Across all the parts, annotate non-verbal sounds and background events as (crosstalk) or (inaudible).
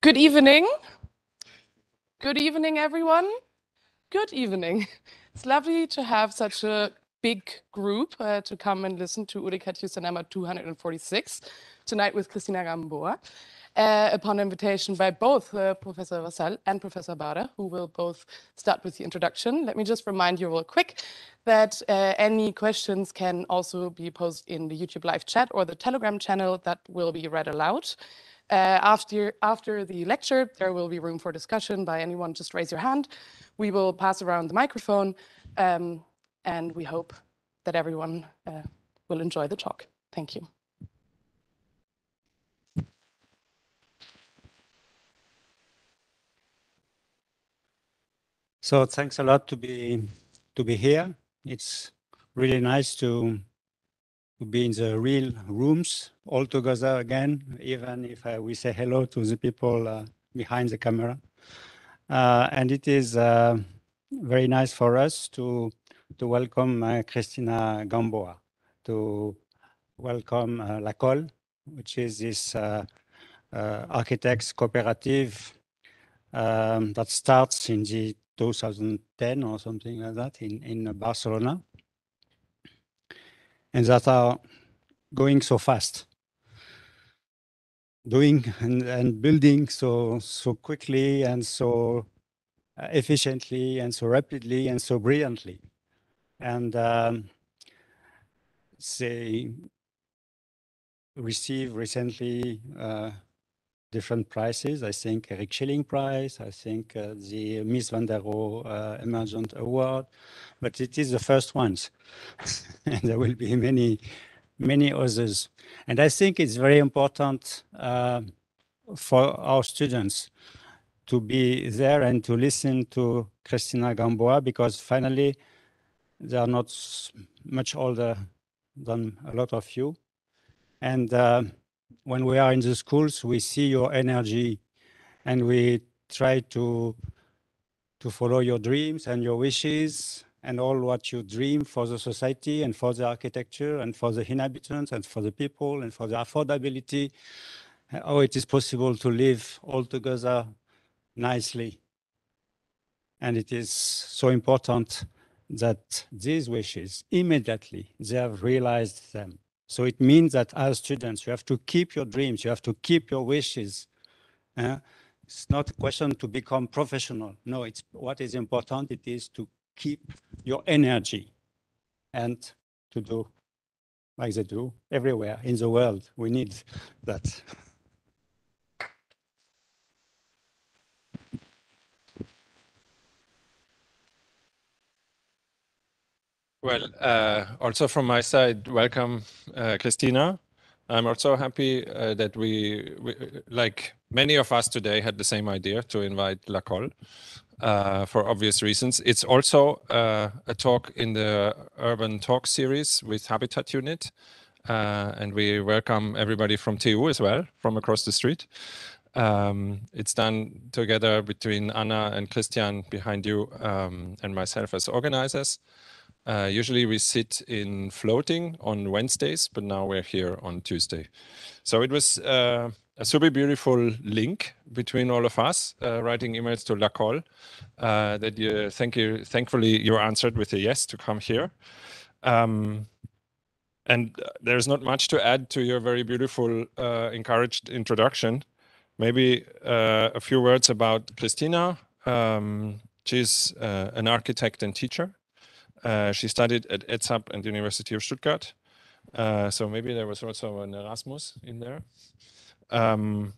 Good evening. Good evening, everyone. Good evening. (laughs) It's lovely to have such a big group uh, to come and listen to Uricatius Cinema 246 tonight with Cristina Gamboa, uh, upon invitation by both uh, Professor Vassal and Professor Bader, who will both start with the introduction. Let me just remind you real quick that uh, any questions can also be posed in the YouTube live chat or the Telegram channel that will be read aloud. Uh, after, after the lecture, there will be room for discussion by anyone. Just raise your hand. We will pass around the microphone, um, and we hope that everyone uh, will enjoy the talk. Thank you. So thanks a lot to be to be here. It's really nice to be in the real rooms all together again, even if uh, we say hello to the people uh, behind the camera. Uh, and it is uh, very nice for us to to welcome uh, Cristina Gamboa, to welcome uh, LACOL, which is this architects cooperative um, that starts in the 2010 or something like that in, in Barcelona and that are going so fast. Doing and, and building so so quickly and so uh, efficiently and so rapidly and so brilliantly. And um, they received recently uh, different prices. I think Eric Schilling Prize, I think uh, the Mies van der Rohe uh, Emergent Award, but it is the first ones. (laughs) and there will be many, many others. And I think it's very important uh, for our students to be there and to listen to Cristina Gamboa because finally they are not much older than a lot of you. And uh, when we are in the schools, we see your energy and we try to to follow your dreams and your wishes and all what you dream for the society and for the architecture and for the inhabitants and for the people and for the affordability, how it is possible to live all together nicely. And it is so important that these wishes immediately they have realized them so it means that as students, you have to keep your dreams, you have to keep your wishes. Uh, it's not a question to become professional. No, it's what is important. It is to keep your energy and to do like they do everywhere in the world. We need that. (laughs) Well, uh, also from my side, welcome, uh, Cristina. I'm also happy uh, that we, we, like many of us today, had the same idea to invite LACOL uh, for obvious reasons. It's also uh, a talk in the Urban Talk series with Habitat Unit. Uh, and we welcome everybody from TU as well, from across the street. Um, it's done together between Anna and Christian behind you um, and myself as organizers. Uh, usually we sit in floating on Wednesdays, but now we're here on Tuesday. So it was uh, a super beautiful link between all of us, uh, writing emails to Lacol. Uh, that you, thank you, thankfully you answered with a yes to come here. Um, and there's not much to add to your very beautiful, uh, encouraged introduction. Maybe uh, a few words about Cristina. Um, she's an architect and teacher. Uh, she studied at ETSAB and the University of Stuttgart. Uh, so maybe there was also an Erasmus in there. Um,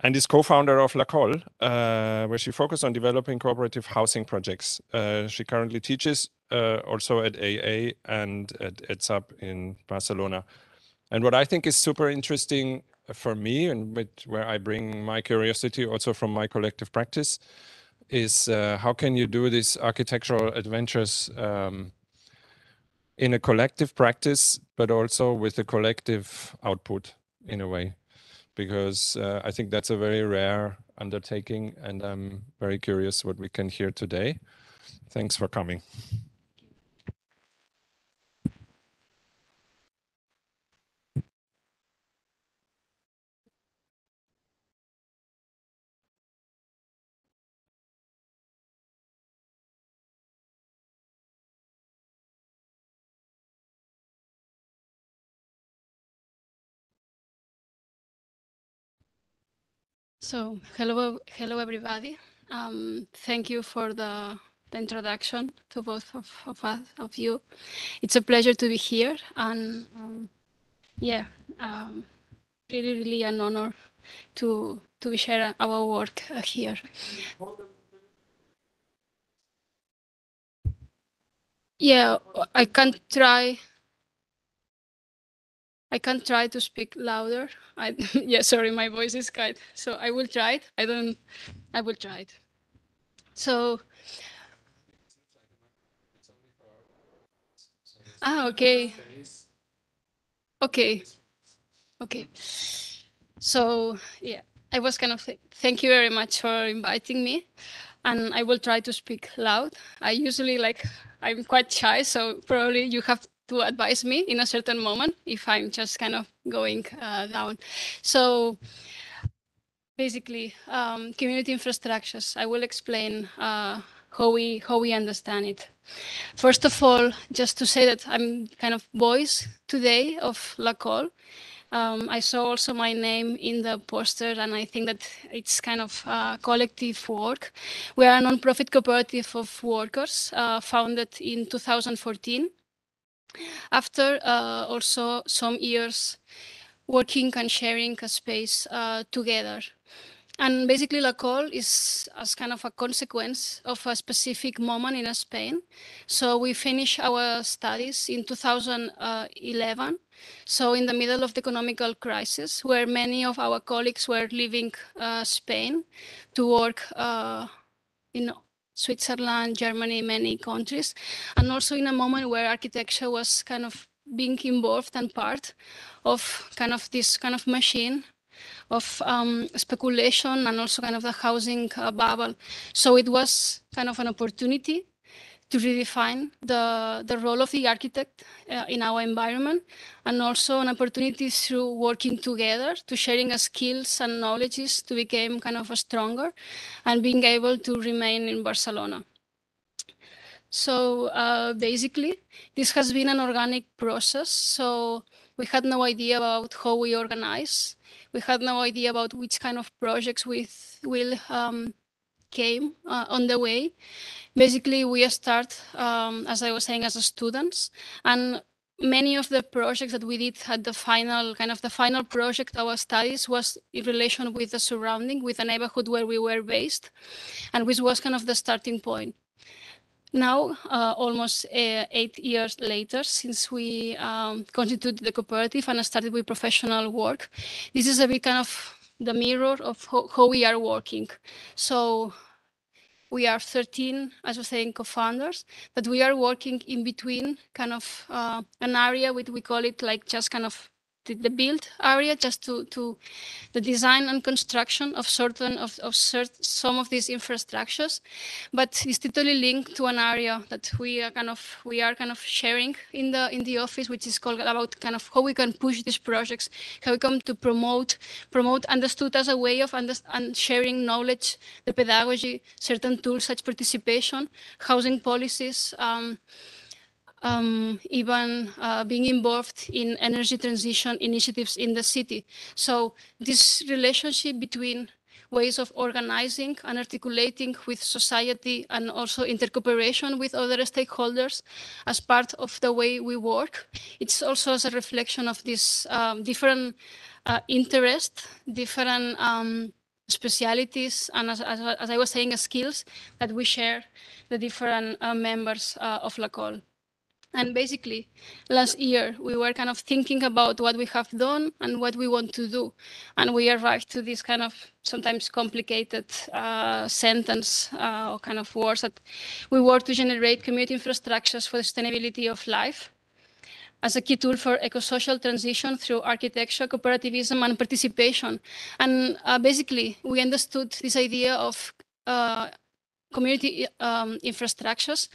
and is co-founder of LACOL, uh, where she focused on developing cooperative housing projects. Uh, she currently teaches uh, also at AA and at ETSAB in Barcelona. And what I think is super interesting for me and where I bring my curiosity also from my collective practice is uh, how can you do these architectural adventures um, in a collective practice, but also with a collective output in a way, because uh, I think that's a very rare undertaking, and I'm very curious what we can hear today. Thanks for coming. So hello, hello everybody. Um, thank you for the, the introduction to both of, of us, of you. It's a pleasure to be here, and um, yeah, um, really, really an honor to to share our work here. Yeah, I can try. I can try to speak louder. I (laughs) yeah, sorry, my voice is kind. So I will try it. I don't. I will try it. So. Ah, okay. Okay. Okay. So yeah, I was kind of th thank you very much for inviting me, and I will try to speak loud. I usually like I'm quite shy, so probably you have to advise me in a certain moment if I'm just kind of going uh, down. So basically, um, community infrastructures. I will explain uh, how we how we understand it. First of all, just to say that I'm kind of voice today of La. Um, I saw also my name in the poster, and I think that it's kind of uh, collective work. We are a non-profit cooperative of workers uh, founded in 2014. After uh, also some years working and sharing a space uh, together. And basically, Lacol is as kind of a consequence of a specific moment in Spain. So we finished our studies in 2011. So in the middle of the economical crisis, where many of our colleagues were leaving uh, Spain to work uh, in Switzerland, Germany, many countries, and also in a moment where architecture was kind of being involved and part of kind of this kind of machine of um, speculation and also kind of the housing uh, bubble. So it was kind of an opportunity to redefine the, the role of the architect uh, in our environment and also an opportunity through working together to sharing skills and knowledges to become kind of a stronger and being able to remain in Barcelona. So uh, basically, this has been an organic process. So we had no idea about how we organize we had no idea about which kind of projects we will um, came uh, on the way. Basically, we start, um, as I was saying, as students, and many of the projects that we did at the final, kind of the final project, our studies was in relation with the surrounding, with the neighborhood where we were based, and which was kind of the starting point. Now, uh, almost uh, eight years later, since we um, constituted the cooperative and started with professional work, this is a bit kind of the mirror of how, how we are working. So we are 13, as I was saying, co-founders, but we are working in between kind of uh, an area which we call it like just kind of the, the build area just to, to the design and construction of certain of, of cert, some of these infrastructures, but it's totally linked to an area that we are kind of we are kind of sharing in the in the office, which is called about kind of how we can push these projects, how we come to promote promote understood as a way of under, and sharing knowledge, the pedagogy, certain tools such participation, housing policies. Um, um, even uh, being involved in energy transition initiatives in the city. So this relationship between ways of organizing and articulating with society and also intercooperation with other stakeholders as part of the way we work. It's also as a reflection of this um, different uh, interest, different um, specialities, and as, as, as, I was saying, skills that we share the different uh, members uh, of Lacol. And basically, last year, we were kind of thinking about what we have done and what we want to do. And we arrived to this kind of sometimes complicated uh, sentence uh, or kind of words that we work to generate community infrastructures for the sustainability of life as a key tool for eco-social transition through architecture, cooperativism, and participation. And uh, basically, we understood this idea of uh, community um, infrastructures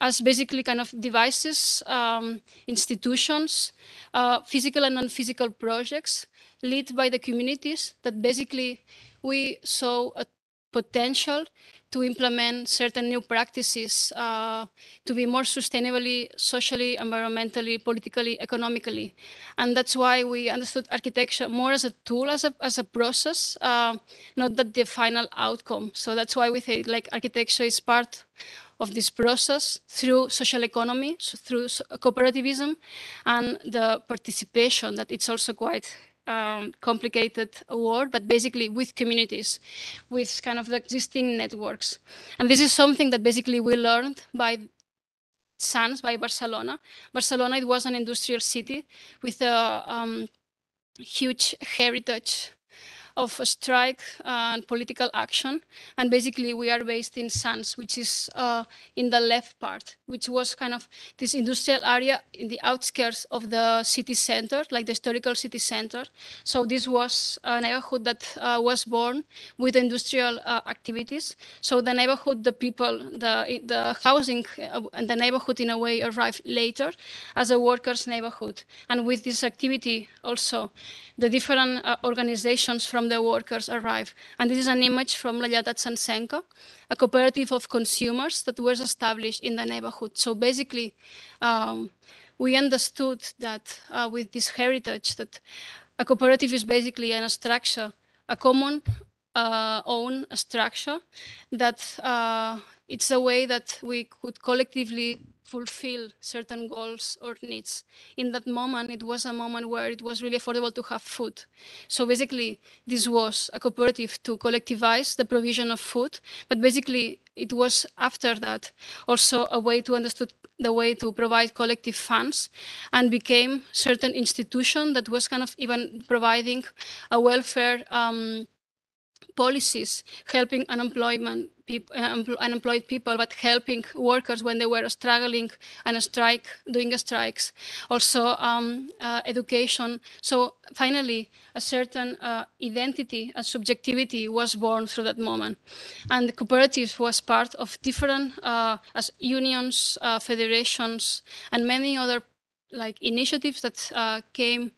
as basically kind of devices, um, institutions, uh, physical and non-physical projects led by the communities that basically we saw a potential to implement certain new practices uh, to be more sustainably, socially, environmentally, politically, economically. And that's why we understood architecture more as a tool, as a, as a process, uh, not that the final outcome. So that's why we think like architecture is part of this process through social economy, so through cooperativism, and the participation that it's also quite um, complicated word, but basically with communities, with kind of the existing networks. And this is something that basically we learned by Sants, by Barcelona. Barcelona, it was an industrial city with a um, huge heritage of a strike and political action. And basically, we are based in Sants, which is uh, in the left part, which was kind of this industrial area in the outskirts of the city center, like the historical city center. So this was a neighborhood that uh, was born with industrial uh, activities. So the neighborhood, the people, the, the housing uh, and the neighborhood in a way arrived later as a workers' neighborhood. And with this activity also, the different uh, organizations from the workers arrive. And this is an image from La Lleialtat Santsenca, a cooperative of consumers that was established in the neighborhood. So basically, um, we understood that uh, with this heritage, that a cooperative is basically a structure, a common uh, own structure that uh, it's a way that we could collectively fulfill certain goals or needs. In that moment, it was a moment where it was really affordable to have food. So basically, this was a cooperative to collectivize the provision of food, but basically it was after that also a way to understood the way to provide collective funds and became certain institution that was kind of even providing a welfare um, policies helping unemployment people, uh, unemployed people, but helping workers when they were struggling and a strike, doing strikes. Also um, uh, education. So finally, a certain uh, identity, a subjectivity was born through that moment. And the cooperative was part of different uh, as unions, uh, federations, and many other like initiatives that uh, came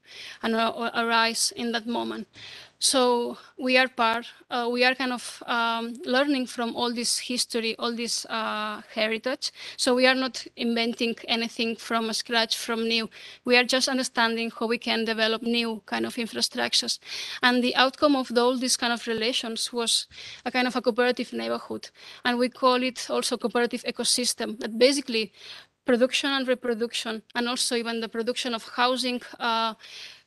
and arise in that moment. So we are part, uh, we are kind of um, learning from all this history, all this uh, heritage. So we are not inventing anything from scratch, from new. We are just understanding how we can develop new kind of infrastructures. And the outcome of all these kind of relations was a kind of a cooperative neighborhood. And we call it also cooperative ecosystem that basically production and reproduction, and also even the production of housing, uh,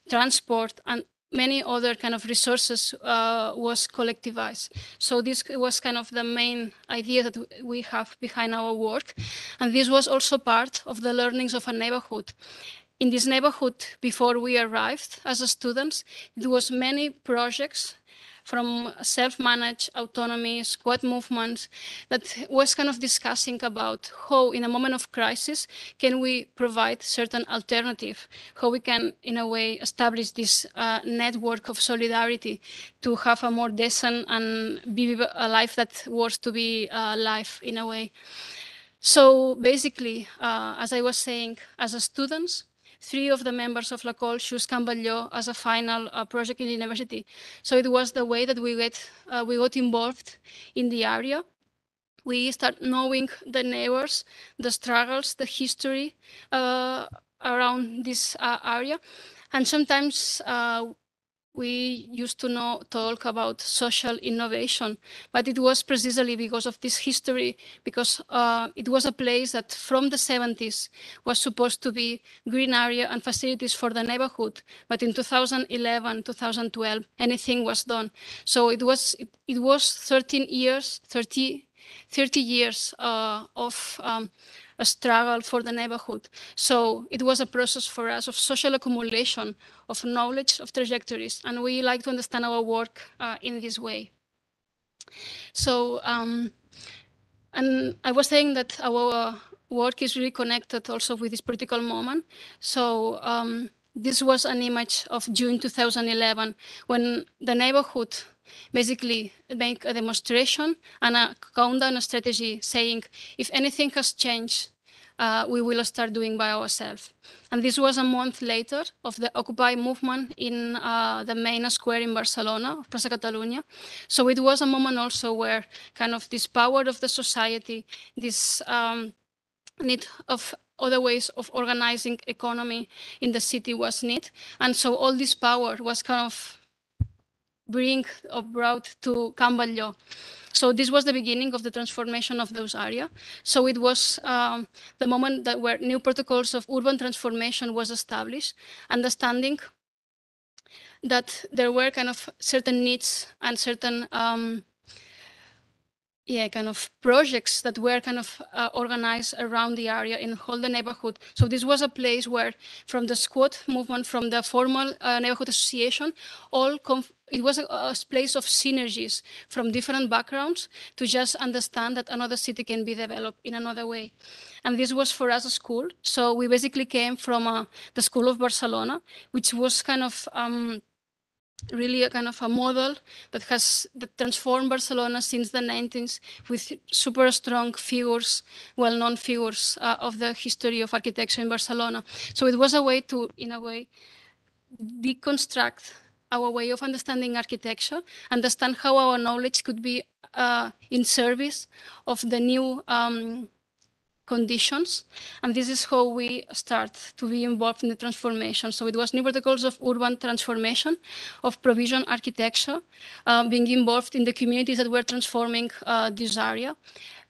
transport, and many other kind of resources uh, was collectivized. So this was kind of the main idea that we have behind our work. And this was also part of the learnings of a neighborhood. In this neighborhood, before we arrived as students, it was many projects from self-managed autonomy, squad movements, that was kind of discussing about how, in a moment of crisis, can we provide certain alternative, how we can, in a way, establish this uh, network of solidarity to have a more decent and be a life that was to be uh, life in a way. So basically, uh, as I was saying, as a students, three of the members of LACOL choose Can Batlló as a final uh, project in the university. So it was the way that we get uh, we got involved in the area. We start knowing the neighbors, the struggles, the history uh, around this uh, area, and sometimes uh, we used to know talk about social innovation, but it was precisely because of this history, because uh, it was a place that from the 70s was supposed to be green area and facilities for the neighborhood. But in 2011, 2012, anything was done. So it was it, it was 13 years, 30, 30 years uh, of um, a struggle for the neighborhood. So it was a process for us of social accumulation of knowledge, of trajectories, and we like to understand our work uh, in this way. So, um, and I was saying that our work is really connected also with this political moment. So um, this was an image of June 2011 when the neighborhood basically make a demonstration and a countdown strategy saying if anything has changed uh, we will start doing by ourselves. And this was a month later of the Occupy movement in uh, the main square in Barcelona, of Plaza Catalunya. So it was a moment also where kind of this power of the society, this um, need of other ways of organizing economy in the city was need. And so all this power was kind of bring or brought to Can So this was the beginning of the transformation of those areas. So it was um, the moment that where new protocols of urban transformation was established, understanding that there were kind of certain needs and certain um, yeah, kind of projects that were kind of uh, organized around the area in whole the neighborhood. So this was a place where, from the squad movement, from the formal uh, neighborhood association, all it was a, a, place of synergies from different backgrounds to just understand that another city can be developed in another way. And this was for us a school. So we basically came from uh, the School of Barcelona, which was kind of um, really a kind of a model that has that transformed Barcelona since the 90s with super strong figures, well-known figures uh, of the history of architecture in Barcelona. So it was a way to, in a way, deconstruct our way of understanding architecture, understand how our knowledge could be uh, in service of the new um, conditions. And this is how we start to be involved in the transformation. So it was new protocols of urban transformation, of provision architecture, uh, being involved in the communities that were transforming uh, this area,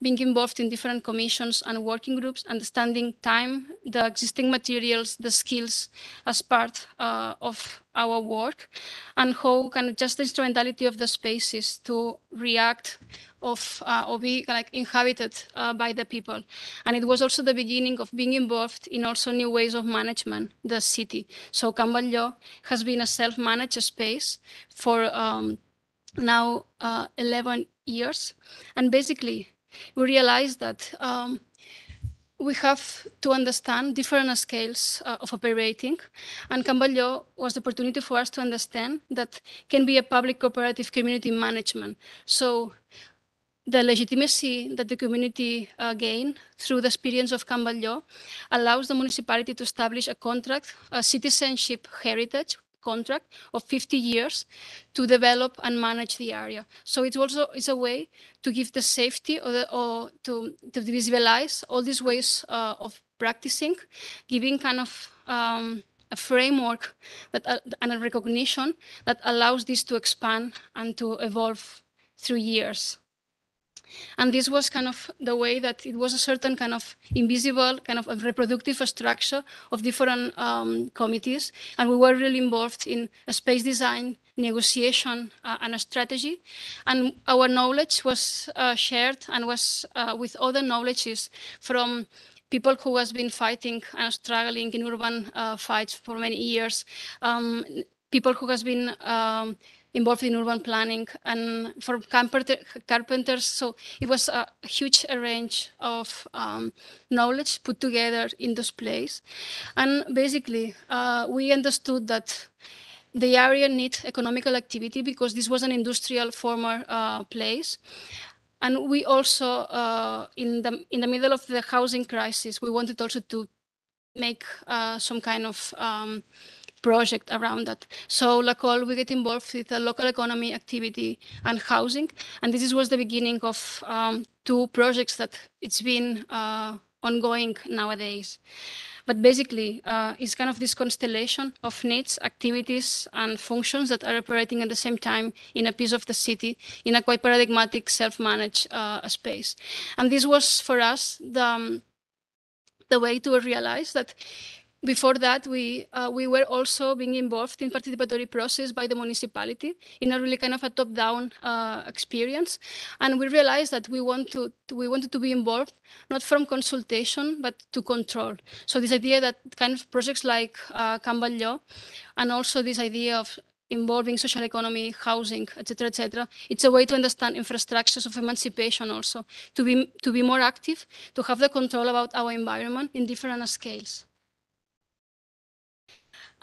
being involved in different commissions and working groups, understanding time, the existing materials, the skills as part uh, of our work, and how kind of just the instrumentality of the spaces to react of uh, or be like inhabited uh, by the people. And it was also the beginning of being involved in also new ways of management the city. So Can Batlló has been a self-managed space for um, now uh, 11 years. And basically, we realized that um, we have to understand different scales uh, of operating. And Can Batlló was the opportunity for us to understand that can be a public cooperative community management. So the legitimacy that the community uh, gain through the experience of Can Batlló allows the municipality to establish a contract, a citizenship heritage contract of 50 years to develop and manage the area. So it's also it's a way to give the safety or, the, or to, to visualize all these ways uh, of practicing, giving kind of um, a framework that, uh, and a recognition that allows this to expand and to evolve through years. And this was kind of the way that it was a certain kind of invisible, kind of reproductive structure of different um, committees. And we were really involved in a space design, negotiation, uh, and a strategy. And our knowledge was uh, shared and was uh, with other knowledges from people who has been fighting and struggling in urban uh, fights for many years, um, people who has been um, involved in urban planning and for carpenters. So it was a huge range of um, knowledge put together in this place. And basically, uh, we understood that the area needs economical activity because this was an industrial former uh, place. And we also, uh, in the in the middle of the housing crisis, we wanted also to make uh, some kind of um, project around that. So LACOL, we get involved with the local economy activity and housing. And this was the beginning of um, two projects that it's been uh, ongoing nowadays. But basically, uh, it's kind of this constellation of needs, activities, and functions that are operating at the same time in a piece of the city in a quite paradigmatic self-managed uh, space. And this was for us the, um, the way to realize that before that, we uh, we were also being involved in participatory process by the municipality in a really kind of a top-down uh, experience, and we realized that we want to we wanted to be involved not from consultation but to control. So this idea that kind of projects like uh, Can Batlló, and also this idea of involving social economy, housing, etc., etc. It's a way to understand infrastructures of emancipation also, to be to be more active, to have the control about our environment in different scales.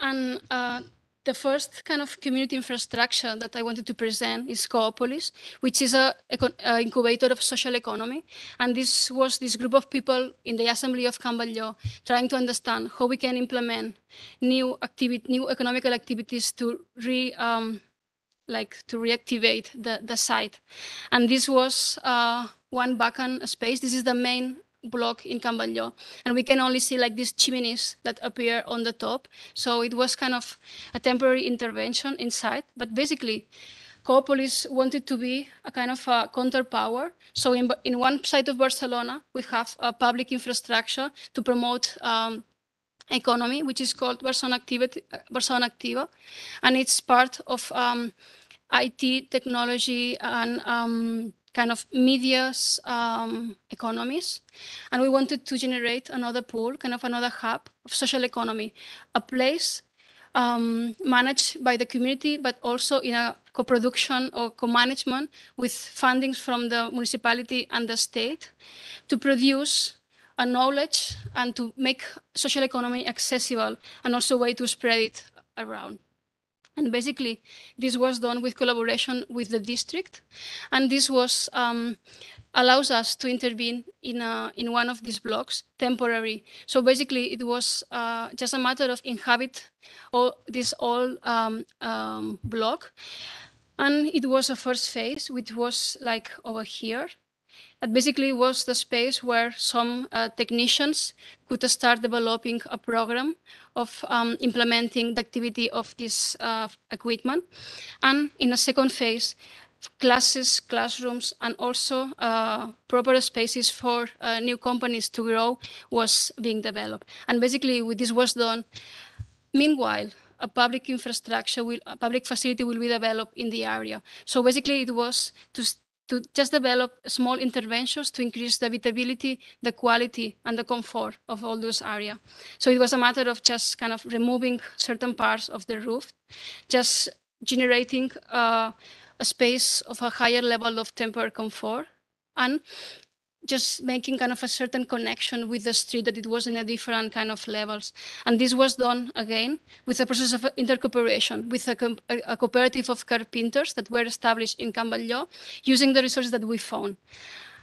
And uh, the first kind of community infrastructure that I wanted to present is Coopolis, which is a, a, incubator of social economy. And this was this group of people in the Assembly of Can trying to understand how we can implement new activity, new economical activities to re, um, like to reactivate the, the site. And this was uh, one vacant space. This is the main block in Can Batlló. And we can only see like these chimneys that appear on the top. So it was kind of a temporary intervention inside. But basically, Coopolis wanted to be a kind of a counterpower. So in, in one side of Barcelona, we have a public infrastructure to promote um, economy, which is called Barcelona, Activity, Barcelona Activa. And it's part of um, IT, technology, and um, kind of media's um, economies. And we wanted to generate another pool, kind of another hub of social economy, a place um, managed by the community, but also in a co-production or co-management with fundings from the municipality and the state to produce a knowledge and to make social economy accessible and also a way to spread it around. And basically, this was done with collaboration with the district. And this was um, allows us to intervene in, a, in one of these blocks temporary. So basically, it was uh, just a matter of inhabit all this all um, um, block. And it was a first phase, which was like over here. Basically was the space where some uh, technicians could start developing a program of um, implementing the activity of this uh, equipment. And in a second phase, classes, classrooms, and also uh, proper spaces for uh, new companies to grow was being developed. And basically, with this was done. Meanwhile, a public infrastructure will, a public facility will be developed in the area. So basically, it was to to just develop small interventions to increase the habitability, the quality, and the comfort of all those areas. So it was a matter of just kind of removing certain parts of the roof, just generating uh, a space of a higher level of temporary comfort, and just making kind of a certain connection with the street that it was in a different kind of levels. And this was done again with a process of intercooperation with a, a cooperative of carpenters that were established in Can using the resources that we found.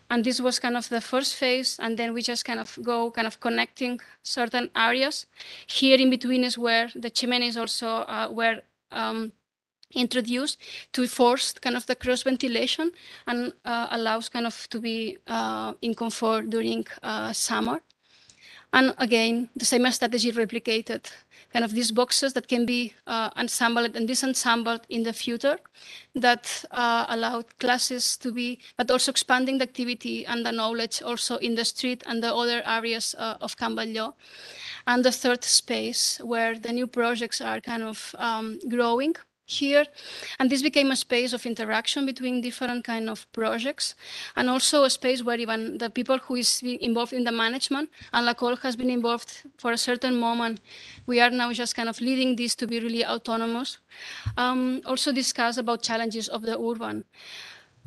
And this was kind of the first phase. And then we just kind of go kind of connecting certain areas. Here in between is where the chimneys also uh, were um, introduced to force kind of the cross ventilation and uh, allows kind of to be uh, in comfort during uh, summer. And again, the same strategy replicated, kind of these boxes that can be uh, assembled and disassembled in the future that uh, allowed classes to be, but also expanding the activity and the knowledge also in the street and the other areas uh, of Can And the third space where the new projects are kind of um, growing here. And this became a space of interaction between different kind of projects and also a space where even the people who is involved in the management and La LACOL has been involved for a certain moment. We are now just kind of leading this to be really autonomous. Um, also discuss about challenges of the urban.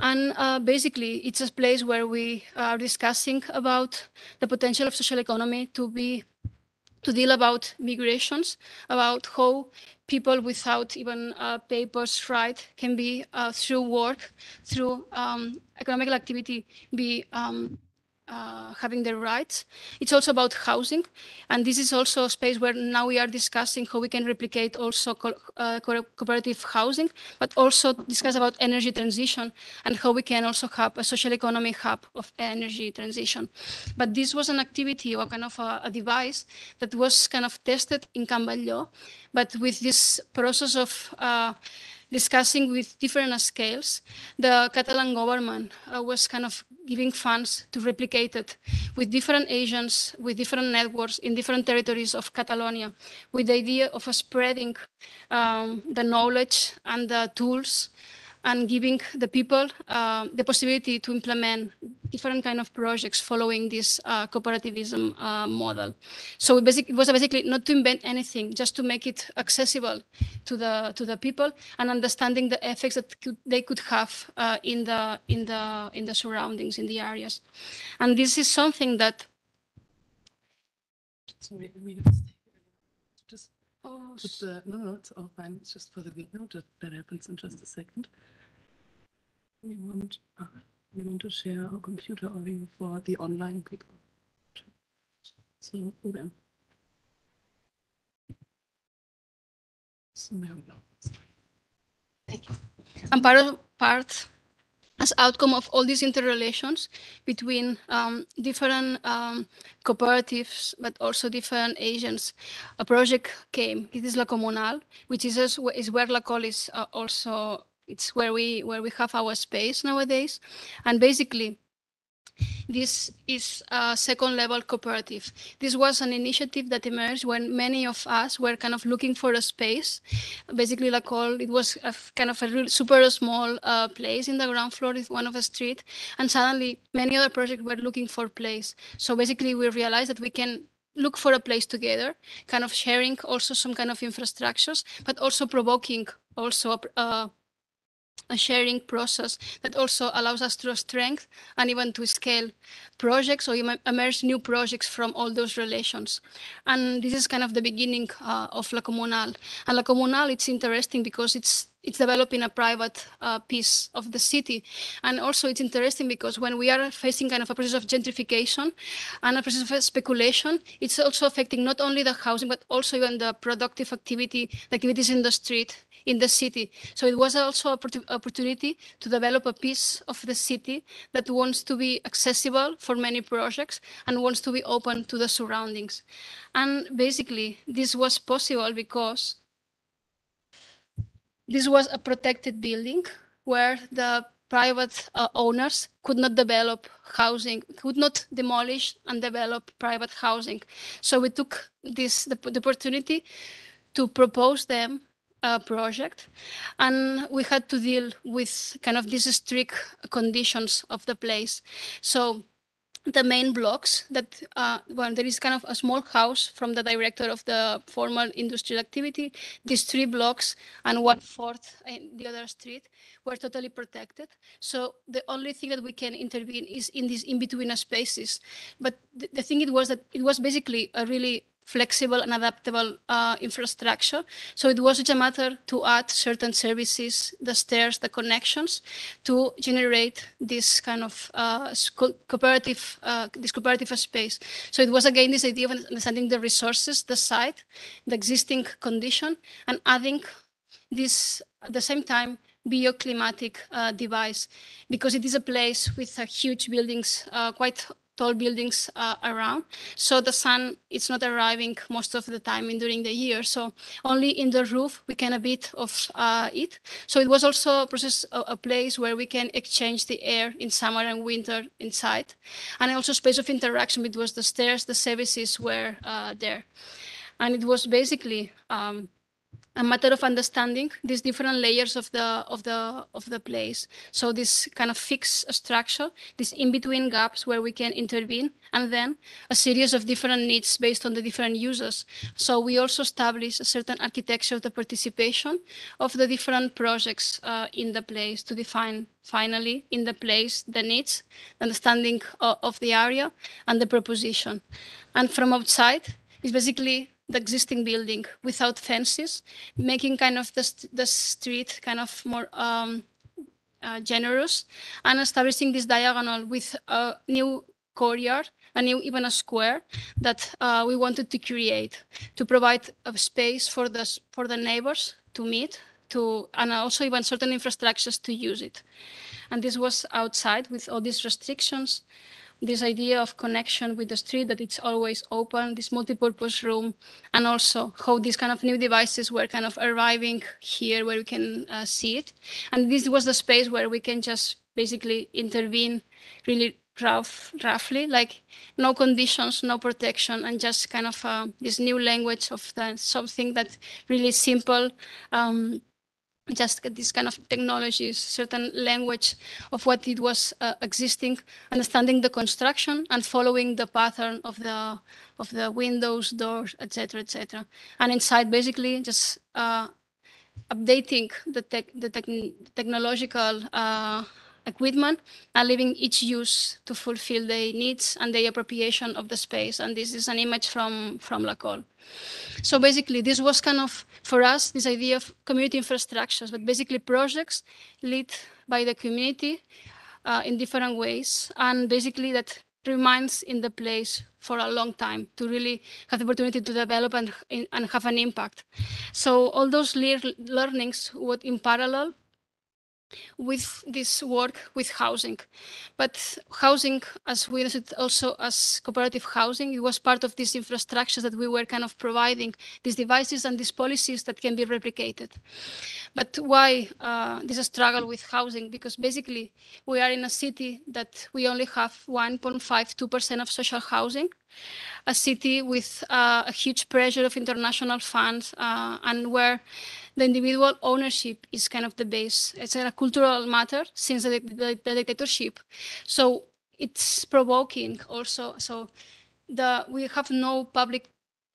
And uh, basically, it's a place where we are discussing about the potential of social economy to be to deal about migrations, about how people without even uh, papers right can be uh, through work, through um, economical activity, be um, uh, having their rights. It's also about housing, and this is also a space where now we are discussing how we can replicate also co uh, cooperative housing, but also discuss about energy transition and how we can also have a social economy hub of energy transition. But this was an activity or kind of a, a device that was kind of tested in Can but with this process of uh, discussing with different scales, the Catalan government uh, was kind of giving funds to replicate it with different agents, with different networks in different territories of Catalonia, with the idea of spreading um, the knowledge and the tools and giving the people uh, the possibility to implement different kind of projects following this uh, cooperativism uh, model. So it, it, was basically not to invent anything, just to make it accessible to the to the people and understanding the effects that could, they could have uh, in the in the in the surroundings in the areas. And this is something that. Sorry, Oh, Put the, no, no, it's all fine. It's just for the video. That, that happens in just a second. We want, uh, we want to share our computer only for the online people. So, Uwe. So there we go. Thank you. And part of part as outcome of all these interrelations between um, different um, cooperatives, but also different agents, a project came. It is La Comunal, which is, is where Lacol is uh, also. It's where we where we have our space nowadays, and basically. This is a second level cooperative. This was an initiative that emerged when many of us were kind of looking for a space basically like all it was a kind of a real super small uh, place in the ground floor is one of a street and suddenly many other projects were looking for place so basically we realized that we can look for a place together kind of sharing also some kind of infrastructures but also provoking also uh, a sharing process that also allows us to strength and even to scale projects or emerge new projects from all those relations. And this is kind of the beginning uh, of La Comunal. And La Comunal, it's interesting because it's it's developing a private uh, piece of the city. And also it's interesting because when we are facing kind of a process of gentrification and a process of speculation, it's also affecting not only the housing, but also even the productive activity, the activities in the street, in the city. So it was also an opportunity to develop a piece of the city that wants to be accessible for many projects and wants to be open to the surroundings. And basically, this was possible because this was a protected building where the private uh, owners could not develop housing, could not demolish and develop private housing. So we took this the, the opportunity to propose them a project, and we had to deal with kind of these strict conditions of the place. So the main blocks that uh, well there is kind of a small house from the director of the formal industrial activity. These three blocks and one fourth in the other street were totally protected. So the only thing that we can intervene is in these in-between spaces. But the, the thing it was that it was basically a really flexible and adaptable uh, infrastructure. So it was just a matter to add certain services, the stairs, the connections, to generate this kind of uh, cooperative, uh, this cooperative space. So it was again this idea of understanding the resources, the site, the existing condition, and adding this at the same time bioclimatic uh, device because it is a place with uh, huge buildings, uh, quite tall buildings uh, around. So the sun is not arriving most of the time in during the year. So only in the roof we can a bit of uh, it. So it was also a process, a, a place where we can exchange the air in summer and winter inside, and also space of interaction. It was the stairs, the services were uh, there, and it was basically. Um, a matter of understanding these different layers of the of the of the place. So this kind of fixed structure these in between gaps where we can intervene and then a series of different needs based on the different users. So we also establish a certain architecture of the participation of the different projects uh, in the place to define finally in the place the needs understanding of, of the area and the proposition. And from outside it's basically the existing building without fences, making kind of the, the street kind of more um, uh, generous and establishing this diagonal with a new courtyard, a new even a square that uh, we wanted to create to provide a space for the for the neighbors to meet to and also even certain infrastructures to use it. And this was outside with all these restrictions this idea of connection with the street that it's always open this multi-purpose room and also how these kind of new devices were kind of arriving here where we can uh, see it. And this was the space where we can just basically intervene really rough roughly like no conditions no protection and just kind of uh, this new language of the, something that really simple um, just this kind of technologies, certain language of what it was uh, existing, understanding the construction and following the pattern of the of the windows, doors, etc., etc. And inside, basically, just uh, updating the tech, the techn technological uh, equipment and leaving each use to fulfill their needs and the appropriation of the space. And this is an image from, from Lacol. So basically, this was kind of, for us, this idea of community infrastructures, but basically projects led by the community uh, in different ways. And basically that remains in the place for a long time to really have the opportunity to develop and, and have an impact. So all those learnings would in parallel with this work with housing. But housing, as we understood also as cooperative housing, it was part of these infrastructures that we were kind of providing, these devices and these policies that can be replicated. But why uh, this struggle with housing? Because basically we are in a city that we only have 1.52% of social housing a city with uh, a huge pressure of international funds uh, and where the individual ownership is kind of the base. It's a cultural matter since the, the, the dictatorship. So it's provoking also. So the we have no public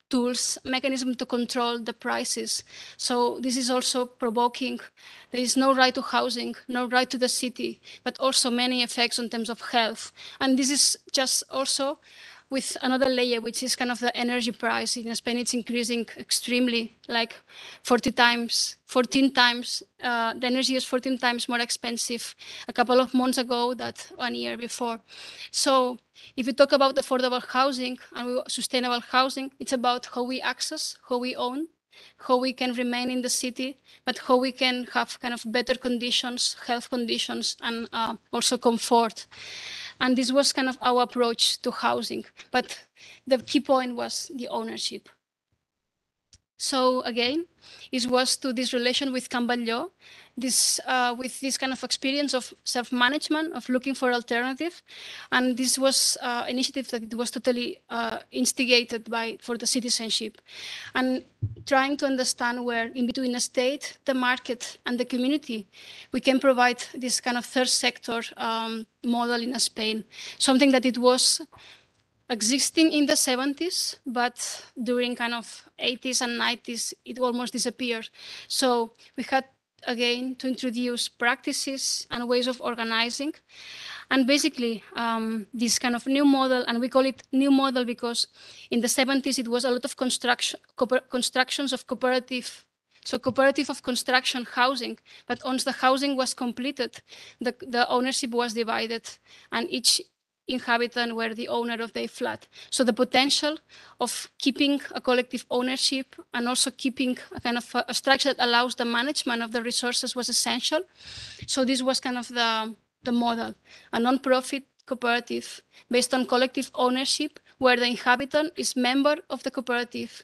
tools, mechanism to control the prices. So this is also provoking. There is no right to housing, no right to the city, but also many effects in terms of health. And this is just also with another layer, which is kind of the energy price. In Spain, it's increasing extremely, like 40 times, 14 times. Uh, the energy is 14 times more expensive a couple of months ago than one year before. So if we talk about affordable housing and sustainable housing, it's about how we access, how we own, how we can remain in the city, but how we can have kind of better conditions, health conditions, and uh, also comfort. And this was kind of our approach to housing. But the key point was the ownership. So again, it was to this relation with Can Batlló, this uh, with this kind of experience of self-management, of looking for alternative, and this was uh, initiative that it was totally uh, instigated by for the citizenship, and trying to understand where in between the state, the market, and the community, we can provide this kind of third sector um, model in Spain, something that it was existing in the 70s, but during kind of 80s and 90s, it almost disappeared. So we had again to introduce practices and ways of organizing. And basically, um, this kind of new model, and we call it new model because in the 70s it was a lot of construction, constructions of cooperative, so cooperative of construction housing. But once the housing was completed, the, the ownership was divided, and each inhabitant were the owner of their flat. So the potential of keeping a collective ownership and also keeping a kind of a, structure that allows the management of the resources was essential. So this was kind of the, the model, a non-profit cooperative based on collective ownership where the inhabitant is member of the cooperative,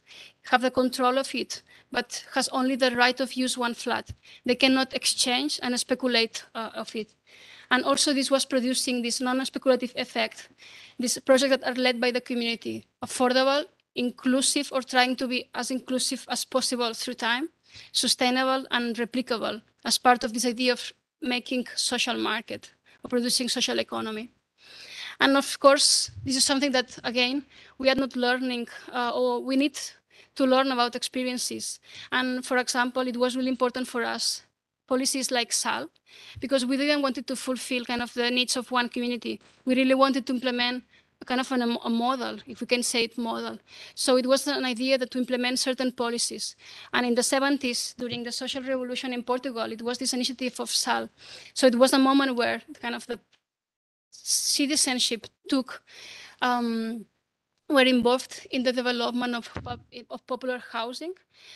have the control of it, but has only the right of use one flat. They cannot exchange and speculate uh, of it. And also this was producing this non-speculative effect, these projects that are led by the community, affordable, inclusive, or trying to be as inclusive as possible through time, sustainable and replicable as part of this idea of making social market or producing social economy. And of course, this is something that, again, we are not learning uh, or we need to learn about experiences. And for example, it was really important for us policies like SAAL, because we didn't want it to fulfill kind of the needs of one community. We really wanted to implement a kind of an, a model, if we can say it model. So it was an idea that to implement certain policies. And in the 70s, during the social revolution in Portugal, it was this initiative of SAAL. So it was a moment where kind of the citizenship took um, were involved in the development of, of popular housing,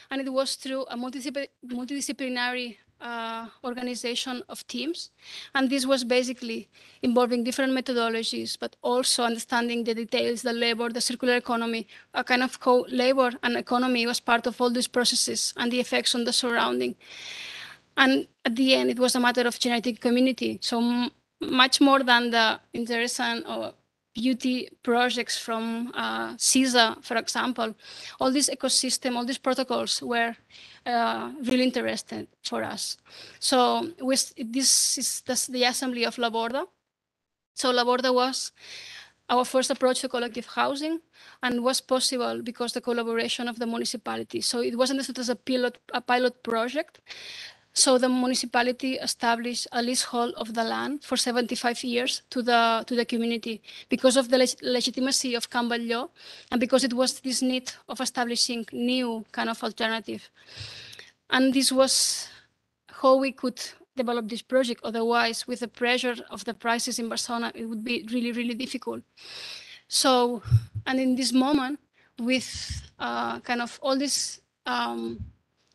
and it was through a multidisciplinary uh, organization of teams. And this was basically involving different methodologies, but also understanding the details, the labor, the circular economy, a kind of co-labor and economy was part of all these processes and the effects on the surrounding. And at the end, it was a matter of generating community. So much more than the interesting or beauty projects from uh, Siza, for example, all this ecosystem, all these protocols were uh, really interesting for us. So with, this is the assembly of La Borda. So La Borda was our first approach to collective housing and was possible because the collaboration of the municipality. So it wasn't understood as a pilot, a pilot project, So the municipality established a leasehold of the land for 75 years to the to the community because of the leg legitimacy of Can Batlló and because it was this need of establishing new kind of alternative. And this was how we could develop this project. Otherwise, with the pressure of the prices in Barcelona, it would be really, really difficult. So, and in this moment, with uh, kind of all these um,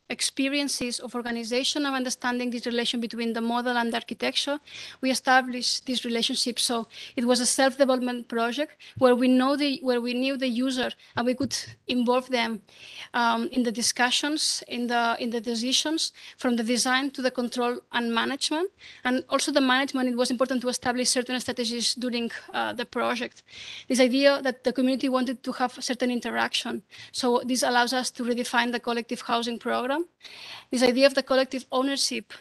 experiences of organization of understanding this relation between the model and the architecture, we established this relationship. So it was a self-development project where we know the where we knew the user and we could involve them um, in the discussions, in the in the decisions, from the design to the control and management, and also the management. It was important to establish certain strategies during uh, the project. This idea that the community wanted to have certain interaction. So this allows us to redefine the collective housing program program. This idea of the collective ownership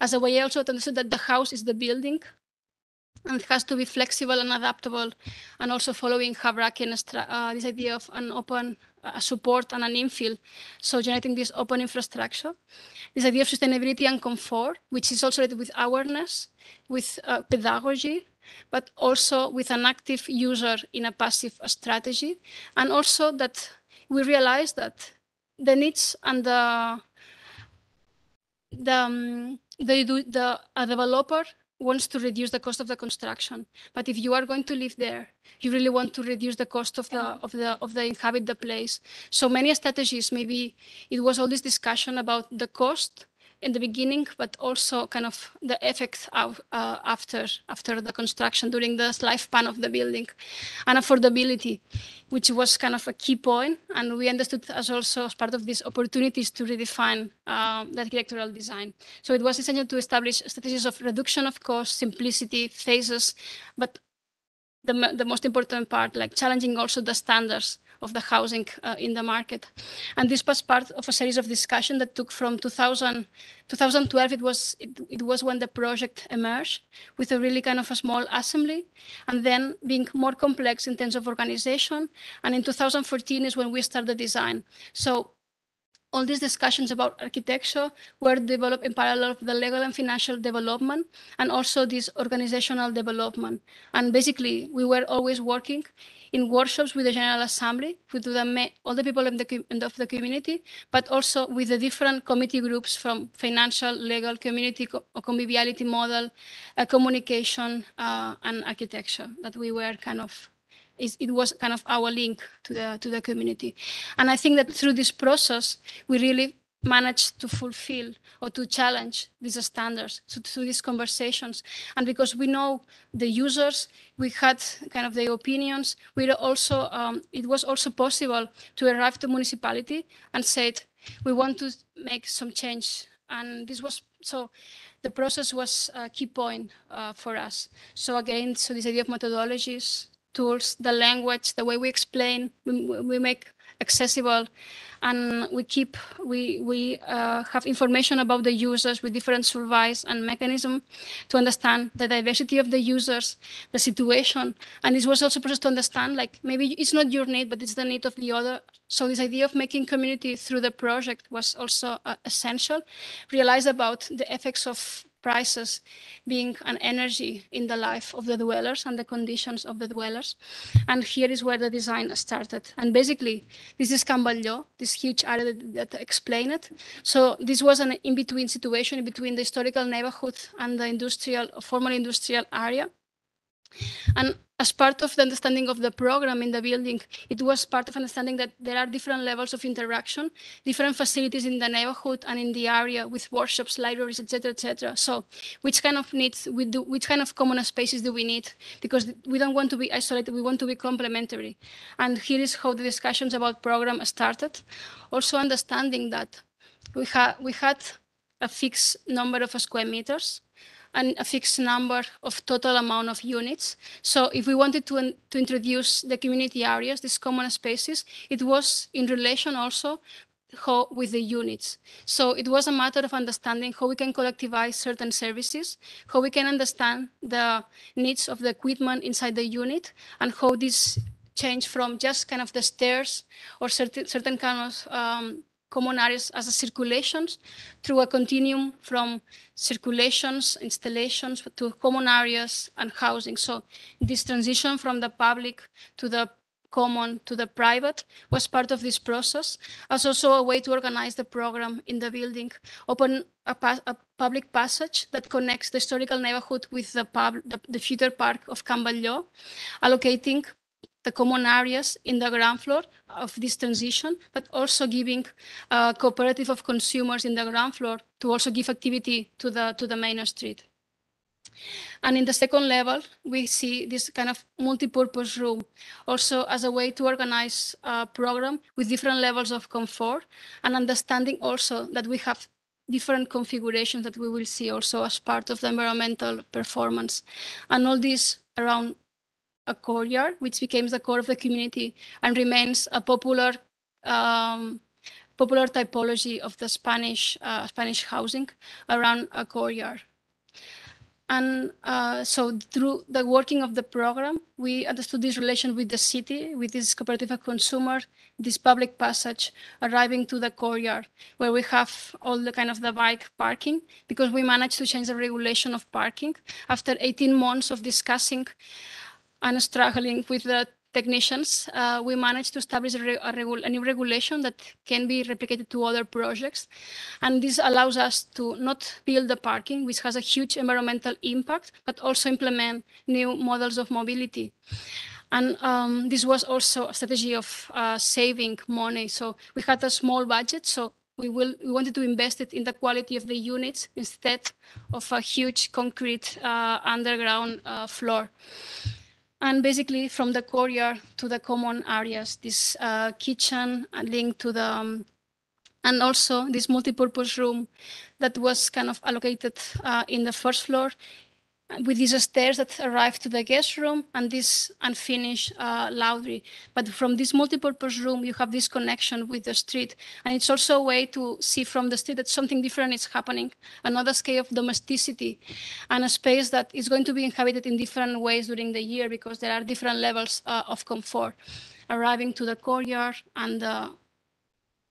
as a way also to understand that the house is the building and it has to be flexible and adaptable and also following Habraken uh, this idea of an open uh, support and an infill. So generating this open infrastructure, this idea of sustainability and comfort, which is also related with awareness, with uh, pedagogy, but also with an active user in a passive strategy. And also that we realize that the needs and the the um, the, the a developer wants to reduce the cost of the construction. But if you are going to live there you really want to reduce the cost of the of the of the inhabit the place. So many strategies maybe it was all this discussion about the cost in the beginning, but also kind of the effects of, uh, after after the construction during the lifespan of the building, and affordability, which was kind of a key point, and we understood as also as part of these opportunities to redefine uh, the architectural design. So it was essential to establish strategies of reduction of cost, simplicity, phases, but the, the most important part, like challenging also the standards of the housing uh, in the market. And this was part of a series of discussion that took from 2000, 2012. It was it, it was when the project emerged with a really kind of a small assembly, and then being more complex in terms of organization. And in 2014 is when we started the design. So all these discussions about architecture were developed in parallel with the legal and financial development and also this organizational development. And basically, we were always working in workshops with the General Assembly, with the, all the people in the, of the community, but also with the different committee groups from financial, legal, community, co conviviality model, uh, communication, uh, and architecture that we were kind of it was kind of our link to the to the community. And i think that through this process we really managed to fulfill or to challenge these standards so through these conversations. And because we know the users we had kind of the opinions we also um, it was also possible to arrive to municipality and said we want to make some change. And this was so the process was a key point uh, for us. So again so this idea of methodologies tools the language the way we explain we, we make accessible and we keep we we uh, have information about the users with different surveys and mechanism to understand the diversity of the users the situation. And it was also supposed to understand like maybe it's not your need but it's the need of the other. So this idea of making community through the project was also uh, essential. Realize about the effects of prices being an energy in the life of the dwellers and the conditions of the dwellers. And here is where the design started. And basically, this is Can Batlló, this huge area that, that explain it. So this was an in-between situation between the historical neighborhood and the industrial, formal industrial area. And as part of the understanding of the program in the building, it was part of understanding that there are different levels of interaction, different facilities in the neighborhood and in the area with workshops, libraries, etc., etc. So, which kind of needs we do? Which kind of common spaces do we need? Because we don't want to be isolated. We want to be complementary. And here is how the discussions about program started. Also, understanding that we had we had a fixed number of square meters and a fixed number of total amount of units. So if we wanted to, to introduce the community areas, these common spaces, it was in relation also how, with the units. So it was a matter of understanding how we can collectivize certain services, how we can understand the needs of the equipment inside the unit, and how this change from just kind of the stairs or certain, certain kind of um, common areas as a circulations through a continuum from circulations, installations to common areas and housing. So this transition from the public to the common to the private was part of this process as also a way to organize the program in the building, open a, a public passage that connects the historical neighborhood with the, the, the future park of Can allocating the common areas in the ground floor of this transition, but also giving a cooperative of consumers in the ground floor to also give activity to the, to the main street. And in the second level, we see this kind of multi-purpose room also as a way to organize a program with different levels of comfort and understanding also that we have different configurations that we will see also as part of the environmental performance. And all this around a courtyard, which became the core of the community and remains a popular um, popular typology of the Spanish uh, Spanish housing around a courtyard. And uh, so through the working of the program, we understood this relation with the city, with this cooperative of consumer, this public passage arriving to the courtyard where we have all the kind of the bike parking because we managed to change the regulation of parking after 18 months of discussing and struggling with the technicians, uh, we managed to establish a, a, a, new regulation that can be replicated to other projects. And this allows us to not build the parking, which has a huge environmental impact, but also implement new models of mobility. And um, this was also a strategy of uh, saving money. So we had a small budget, so we will we wanted to invest it in the quality of the units instead of a huge concrete uh, underground uh, floor and basically from the courtyard to the common areas, this uh, kitchen linked to the, um, and also this multi-purpose room that was kind of allocated uh, in the first floor with these stairs that arrive to the guest room and this unfinished uh, laundry. But from this multi-purpose room, you have this connection with the street. And it's also a way to see from the street that something different is happening, another scale of domesticity, and a space that is going to be inhabited in different ways during the year because there are different levels uh, of comfort arriving to the courtyard and the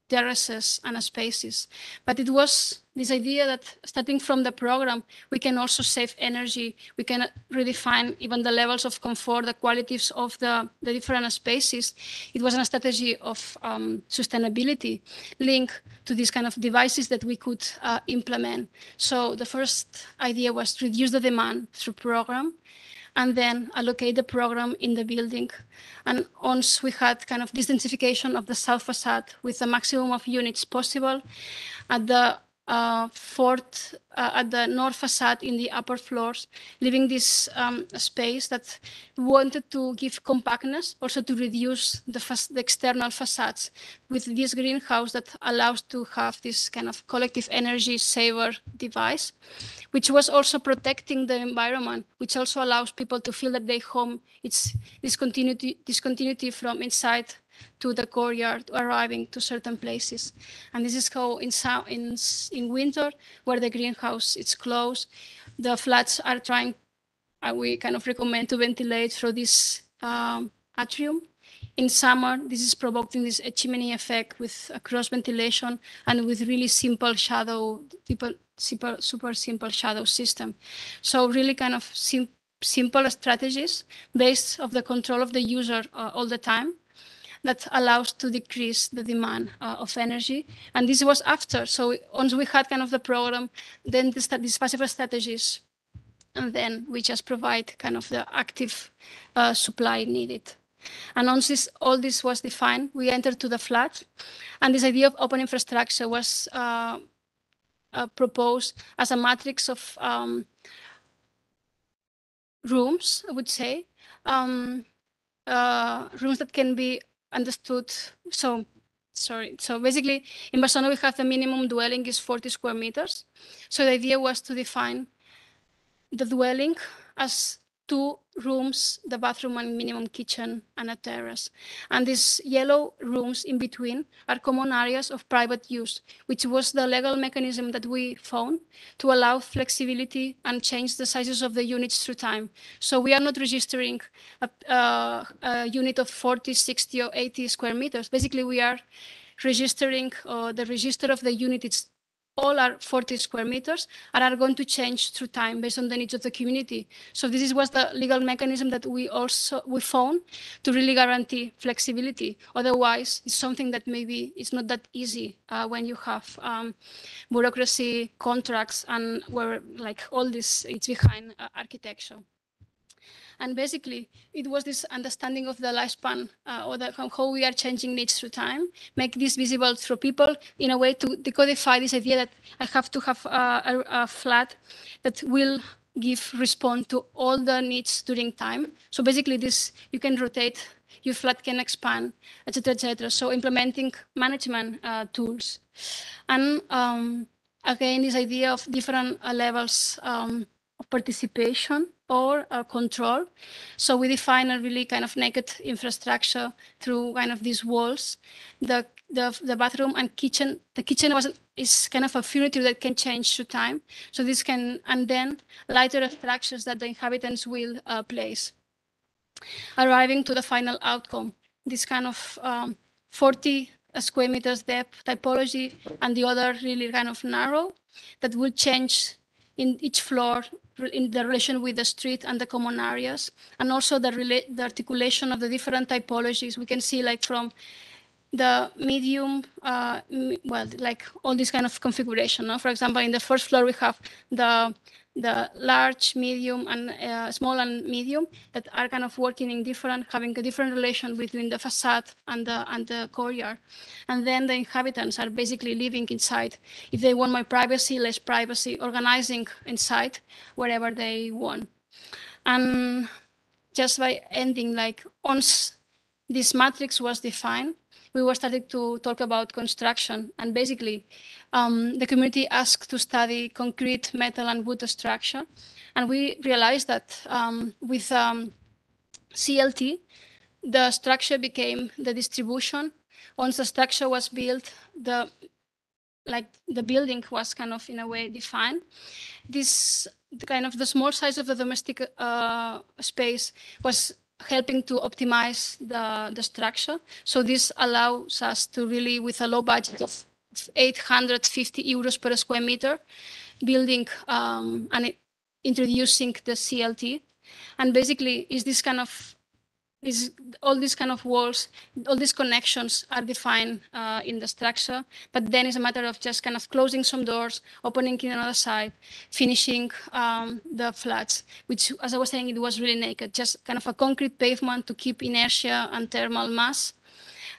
terraces and spaces. But it was this idea that starting from the program, we can also save energy. We can redefine even the levels of comfort, the qualities of the, the different spaces. It was a strategy of um, sustainability linked to these kind of devices that we could uh, implement. So the first idea was to reduce the demand through program and then allocate the program in the building. And once we had kind of this densification of the south facade with the maximum of units possible, at the uh, fourth uh, at the north facade in the upper floors, leaving this um, space that wanted to give compactness, also to reduce the, the, external facades with this greenhouse that allows to have this kind of collective energy saver device, which was also protecting the environment, which also allows people to feel that their home, it's discontinuity, discontinuity from inside to the courtyard, arriving to certain places. And this is how in, in, in winter, where the greenhouse is closed, the flats are trying, uh, we kind of recommend to ventilate through this um, atrium. In summer, this is provoking this chimney effect with cross ventilation and with really simple shadow, super, super simple shadow system. So really kind of sim simple strategies based of the control of the user uh, all the time that allows to decrease the demand uh, of energy. And this was after. So once we had kind of the program, then the, these passive strategies, and then we just provide kind of the active uh, supply needed. And once this, all this was defined, we entered to the flat. And this idea of open infrastructure was uh, uh, proposed as a matrix of um, rooms, I would say, um, uh, rooms that can be understood. So, sorry. So basically, in Barcelona, we have the minimum dwelling is 40 square meters. So the idea was to define the dwelling as two rooms, the bathroom and minimum kitchen and a terrace. And these yellow rooms in between are common areas of private use, which was the legal mechanism that we found to allow flexibility and change the sizes of the units through time. So we are not registering a, a, a unit of 40, 60 or 80 square meters. Basically, we are registering uh, the register of the unit. All are 40 square meters and are going to change through time based on the needs of the community. So this is, was the legal mechanism that we also we found to really guarantee flexibility. Otherwise, it's something that maybe it's not that easy uh, when you have um, bureaucracy, contracts, and where like all this it's behind uh, architecture. And basically, it was this understanding of the lifespan uh, or the, how we are changing needs through time, make this visible through people in a way to decodify this idea that I have to have a, a, a flat that will give response to all the needs during time. So basically, this you can rotate, your flat can expand, etc., etc. So implementing management uh, tools, and um, again, this idea of different uh, levels um, of participation or control. So we define a really kind of naked infrastructure through kind of these walls. The the, the bathroom and kitchen, the kitchen was is kind of a furniture that can change through time. So this can, and then lighter structures that the inhabitants will uh, place. Arriving to the final outcome, this kind of um, 40 square meters depth typology and the other really kind of narrow that will change in each floor in the relation with the street and the common areas, and also the, the articulation of the different typologies. We can see like from the medium, uh, well, like all this kind of configuration. No? For example, in the first floor, we have the the large, medium, and uh, small and medium that are kind of working in different, having a different relation between the facade and the and the courtyard. And then the inhabitants are basically living inside. If they want more privacy, less privacy, organizing inside wherever they want. And just by ending, like once this matrix was defined, we were starting to talk about construction. And basically, um, the community asked to study concrete, metal, and wood structure. And we realized that um, with um, CLT, the structure became the distribution. Once the structure was built, the like the building was kind of in a way defined. This kind of the small size of the domestic uh, space was helping to optimize the, the structure. So this allows us to really, with a low budget of 850 euros per square meter, building um, and introducing the CLT. And basically, is this kind of this, all these kind of walls, all these connections are defined uh, in the structure, but then it's a matter of just kind of closing some doors, opening in another side, finishing um, the flats, which, as I was saying, it was really naked, just kind of a concrete pavement to keep inertia and thermal mass,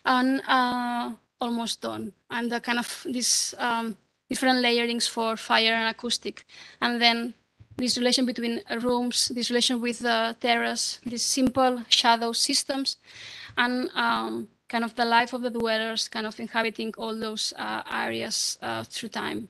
and uh, almost done. And the kind of these um, different layerings for fire and acoustic, and then this relation between rooms, this relation with the terrace, these simple shadow systems, and um, kind of the life of the dwellers kind of inhabiting all those uh, areas uh, through time.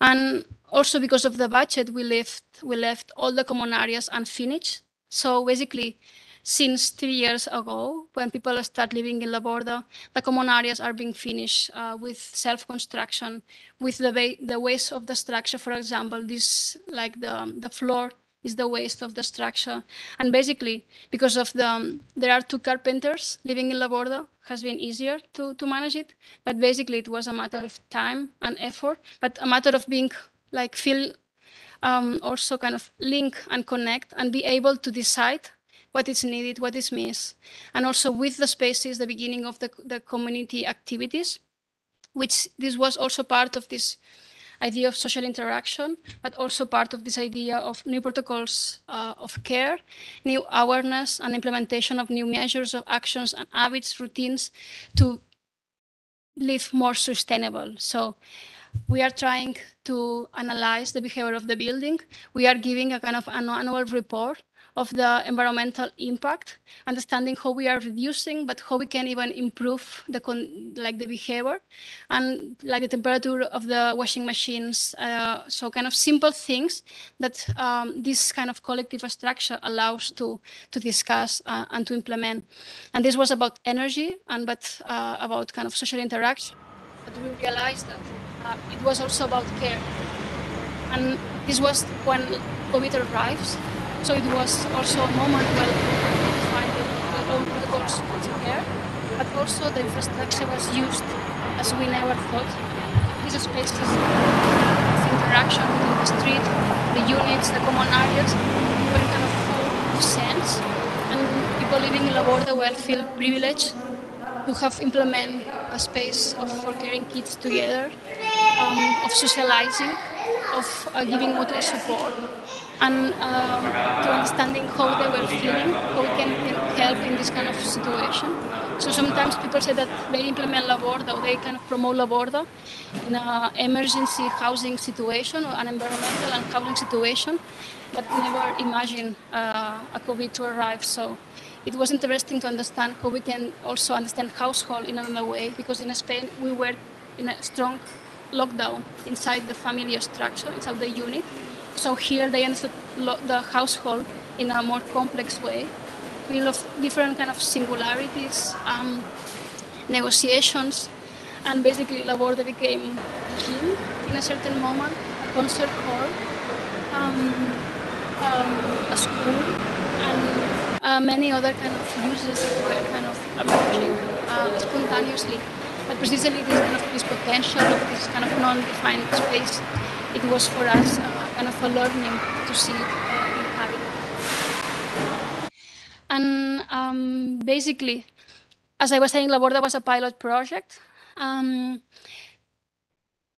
And also because of the budget, we left, we left all the common areas unfinished. So basically, since three years ago, when people start living in La Borda, the common areas are being finished uh, with self-construction, with the, the waste of the structure, for example, this, like the, the floor is the waste of the structure. And basically, because of the, um, there are two carpenters living in La Borda, has been easier to, to manage it. But basically, it was a matter of time and effort, but a matter of being like feel um, also kind of link and connect and be able to decide what is needed, what is missed, and also with the spaces, the beginning of the, the community activities, which this was also part of this idea of social interaction, but also part of this idea of new protocols uh, of care, new awareness and implementation of new measures of actions and habits, routines to live more sustainable. So we are trying to analyze the behavior of the building. We are giving a kind of an annual report of the environmental impact, understanding how we are reducing, but how we can even improve the like the behavior and like the temperature of the washing machines. Uh, so kind of simple things that um, this kind of collective structure allows to to discuss uh, and to implement. And this was about energy and but uh, about kind of social interaction. But we realized that uh, it was also about care. And this was when COVID arrives so it was also a moment when we find the own to care. but also the infrastructure was used as we never thought. These spaces of interaction between the street, the units, the common areas were kind of full of sense. And people living in La Borda will feel privileged to have implement a space of for caring kids together, um, of socializing, of uh, giving mutual support, and um, to understanding how they were feeling, how we can help in this kind of situation. So sometimes people say that they implement La Borda or they kind of promote La Borda in an emergency housing situation or an environmental and housing situation, but never imagine uh, a COVID to arrive. So it was interesting to understand how we can also understand household in another way because in Spain we were in a strong lockdown inside the family structure, inside the unit. So here they understood the household in a more complex way, full of different kind of singularities, um, negotiations, and basically La Borda became king in a certain moment, a concert hall, um, um, a school, and uh, many other kind of uses were kind of emerging uh, spontaneously. But precisely this kind of this potential of this kind of non-defined space, it was for us uh, kind of a learning to see uh, inhabit. And um, basically, as I was saying, La Borda was a pilot project. Um,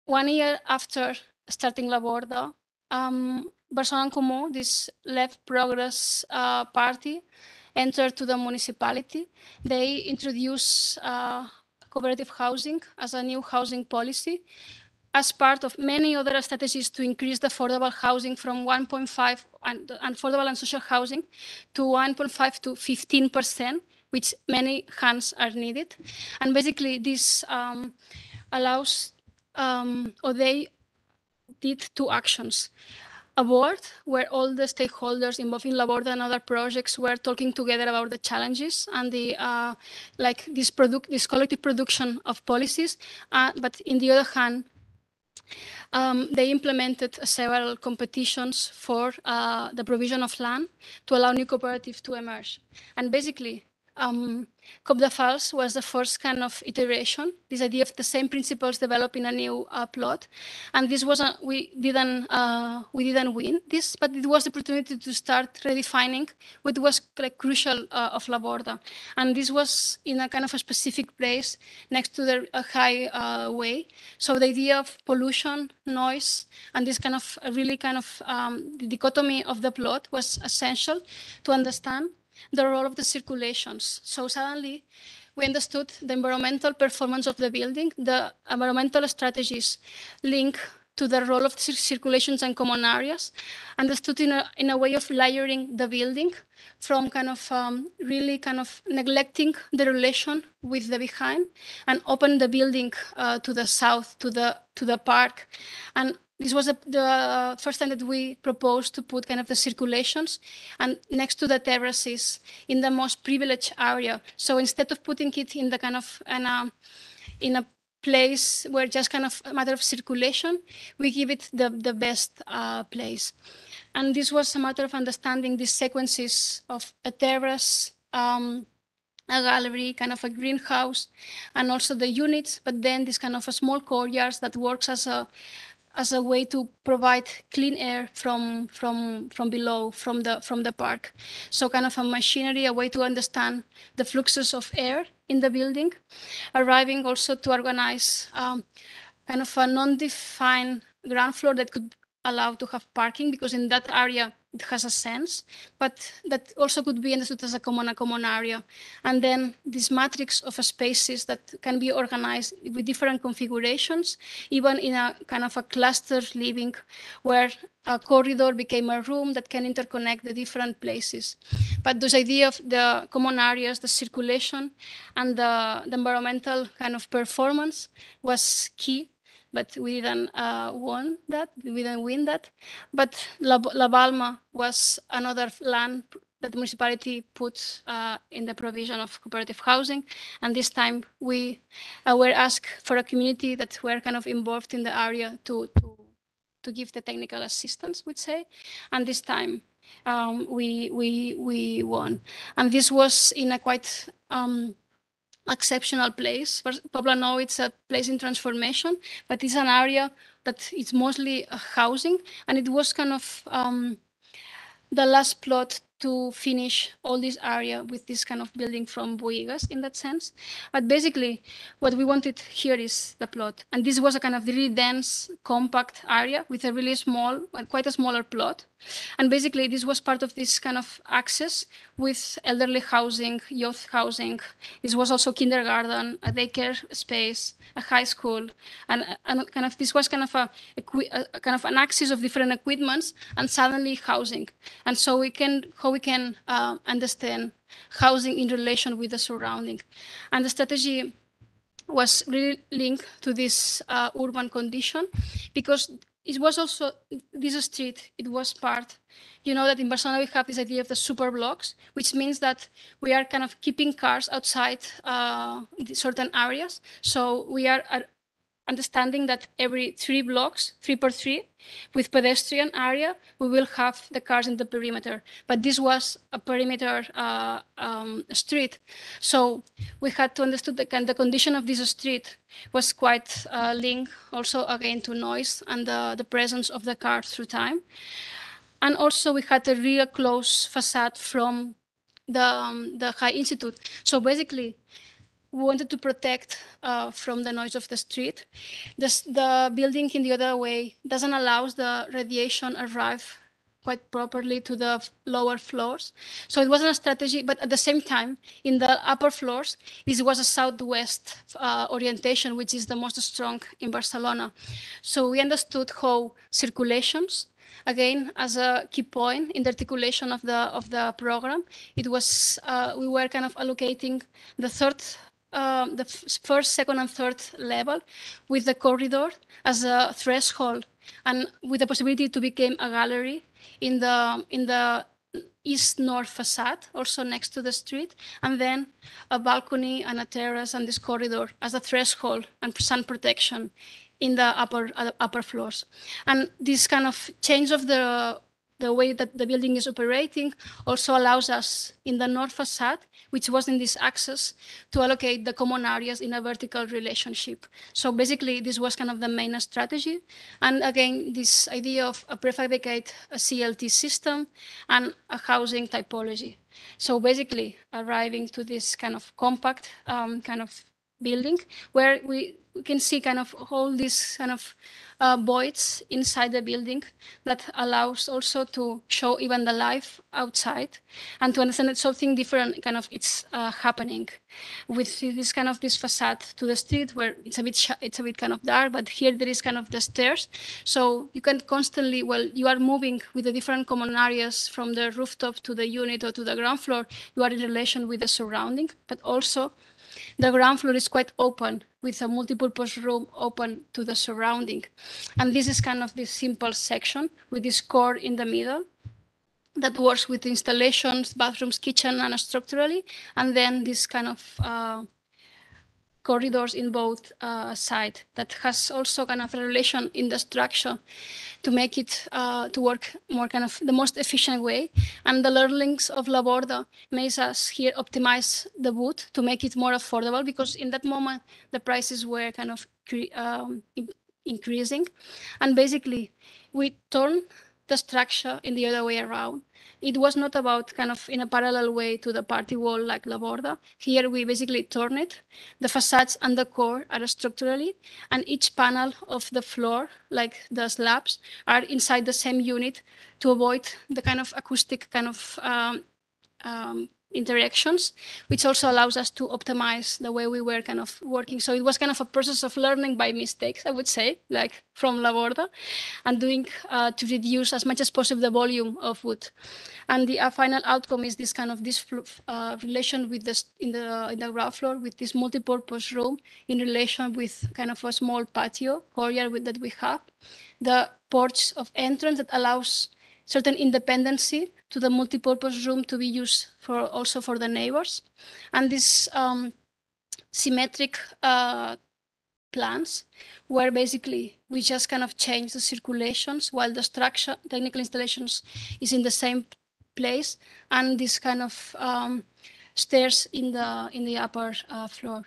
one year after starting La Borda, um, Barcelona en Comú, this left progress uh, party, entered to the municipality. They introduced uh, cooperative housing as a new housing policy as part of many other strategies to increase the affordable housing from 1.5 and, affordable and social housing to 1.5 to 15 percent, which many hands are needed. And basically, this um, allows, um, or they did two actions. A board where all the stakeholders involved in La Borda and other projects were talking together about the challenges and the uh, like this product, this collective production of policies. Uh, but in the other hand, um, they implemented several competitions for uh, the provision of land to allow new cooperatives to emerge. And basically, um, Cop de Fals was the first kind of iteration. This idea of the same principles developed in a new uh, plot, and this was a, we didn't uh, we didn't win this, but it was the opportunity to start redefining what was like crucial uh, of La Borda, and this was in a kind of a specific place next to the highway. uh. So the idea of pollution, noise, and this kind of really kind of um, dichotomy of the plot was essential to understand the role of the circulations. So suddenly we understood the environmental performance of the building, the environmental strategies link to the role of circulations and common areas, understood in a, in a way of layering the building from kind of um, really kind of neglecting the relation with the behind and open the building uh, to the south, to the to the park, and this was a, the first time that we proposed to put kind of the circulations and next to the terraces in the most privileged area. So instead of putting it in the kind of in a, in a place where just kind of a matter of circulation, we give it the, the best uh, place. And this was a matter of understanding these sequences of a terrace, um, a gallery, kind of a greenhouse, and also the units, but then this kind of a small courtyards that works as a as a way to provide clean air from from from below from the from the park. So kind of a machinery a way to understand the fluxes of air in the building arriving also to organize um, kind of a non-defined ground floor that could allow to have parking because in that area it has a sense, but that also could be understood as a common, a common area. And then this matrix of spaces that can be organized with different configurations, even in a kind of a cluster living where a corridor became a room that can interconnect the different places. But this idea of the common areas, the circulation, and the, the environmental kind of performance was key but we didn't uh, won that. We didn't win that. But La, La Balma was another land that the municipality put uh, in the provision of cooperative housing. And this time we uh, were asked for a community that were kind of involved in the area to, to, to give the technical assistance, we'd say. And this time um, we, we, we won. And this was in a quite um, exceptional place. Poblenou, it's a place in transformation, but it's an area that it's mostly housing, and it was kind of um, the last plot to finish all this area with this kind of building from Bohigas in that sense. But basically, what we wanted here is the plot. And this was a kind of really dense, compact area with a really small, uh, quite a smaller plot. And basically, this was part of this kind of access with elderly housing, youth housing. This was also kindergarten, a daycare space, a high school, and, and kind of this was kind of a, a, a kind of an axis of different equipments, and suddenly housing. And so we can how we can uh, understand housing in relation with the surrounding, and the strategy was really linked to this uh, urban condition because it was also this street, it was part, you know that in Barcelona we have this idea of the super blocks, which means that we are kind of keeping cars outside uh, certain areas. So we are, are understanding that every three blocks, three per three, with pedestrian area, we will have the cars in the perimeter. But this was a perimeter uh, um, street. So we had to understand the, the condition of this street was quite uh, linked also again to noise and the, the presence of the car through time. And also we had a real close facade from the, um, the High Institute. So basically, we wanted to protect uh, from the noise of the street. This, the building in the other way doesn't allow the radiation arrive quite properly to the lower floors. So it wasn't a strategy, but at the same time, in the upper floors, this was a southwest uh, orientation, which is the most strong in Barcelona. So we understood how circulations, again, as a key point in the articulation of the of the program, it was uh, we were kind of allocating the third um, the first, second, and third level with the corridor as a threshold and with the possibility to become a gallery in the in the east-north facade, also next to the street, and then a balcony and a terrace and this corridor as a threshold and sun protection in the upper uh, upper floors. And this kind of change of the the way that the building is operating also allows us in the north facade, which was in this axis, to allocate the common areas in a vertical relationship. So basically, this was kind of the main strategy. And again, this idea of a prefabricate a CLT system and a housing typology. So basically, arriving to this kind of compact um, kind of building where we can see kind of all these kind of uh, voids inside the building that allows also to show even the life outside and to understand that something different kind of it's uh, happening with this kind of this facade to the street where it's a bit it's a bit kind of dark but here there is kind of the stairs. So you can constantly well you are moving with the different common areas from the rooftop to the unit or to the ground floor. You are in relation with the surrounding but also the ground floor is quite open with a multi-purpose room open to the surrounding. And this is kind of this simple section with this core in the middle that works with installations, bathrooms, kitchen, and structurally. And then this kind of uh, corridors in both uh, sides that has also kind of a relation in the structure to make it uh, to work more kind of the most efficient way. And the learnings of La Borda makes us here optimize the wood to make it more affordable because in that moment the prices were kind of um, increasing. And basically we turn the structure in the other way around it was not about kind of in a parallel way to the party wall like La Borda. Here we basically turn it. The facades and the core are structurally, and each panel of the floor, like the slabs, are inside the same unit to avoid the kind of acoustic kind of um, um, interactions, which also allows us to optimize the way we were kind of working. So it was kind of a process of learning by mistakes, I would say, like from La Borda, and doing uh, to reduce as much as possible the volume of wood. And the uh, final outcome is this kind of this uh, relation with this in the in the ground floor with this multi-purpose room in relation with kind of a small patio courtyard that we have, the porch of entrance that allows certain independency to the multi-purpose room to be used for also for the neighbors. And these um, symmetric uh, plans where basically we just kind of change the circulations while the structure, technical installations is in the same place. And this kind of um, stairs in the in the upper uh, floor.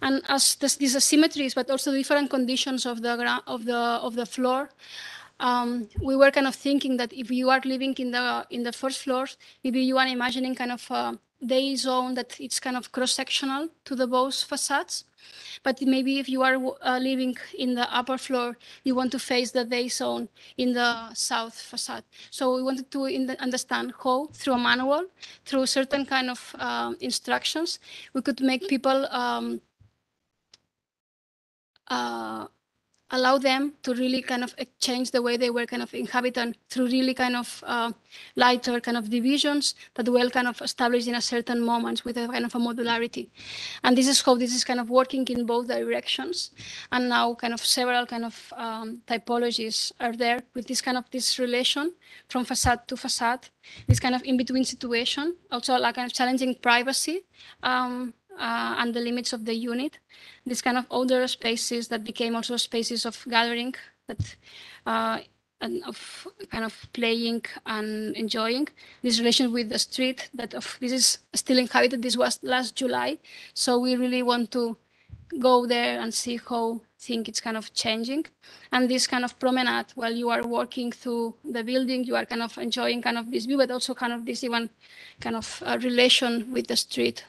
And as this, these asymmetries, but also different conditions of the ground of the of the floor, um, we were kind of thinking that if you are living in the in the first floors, maybe you are imagining kind of a day zone that it's kind of cross-sectional to the both facades. But maybe if you are uh, living in the upper floor, you want to face the day zone in the south facade. So we wanted to understand how, through a manual, through certain kind of um, instructions, we could make people um, uh, allow them to really kind of change the way they were kind of inhabited through really kind of uh, lighter kind of divisions that were kind of established in a certain moments with a kind of a modularity. And this is how this is kind of working in both directions. And now kind of several kind of um, typologies are there with this kind of this relation from facade to facade, this kind of in-between situation, also like kind of challenging privacy um, uh, and the limits of the unit. This kind of older spaces that became also spaces of gathering that uh, and of kind of playing and enjoying. This relation with the street that of this is still inhabited. This was last july. So we really want to go there and see how think it's kind of changing. And this kind of promenade while you are walking through the building you are kind of enjoying kind of this view but also kind of this even kind of relation with the street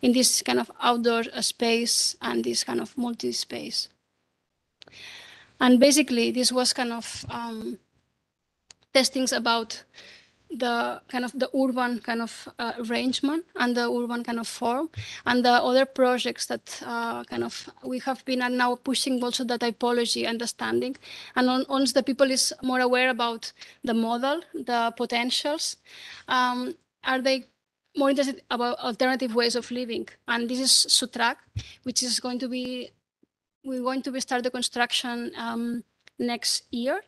in this kind of outdoor space and this kind of multi-space. And basically, this was kind of um, testings about the kind of the urban kind of uh, arrangement and the urban kind of form and the other projects that uh, kind of we have been and now pushing also the typology understanding and on, once the people is more aware about the model the potentials um, are they more interested about alternative ways of living. And this is Sotrac, which is going to be, we're going to be start the construction um, next year.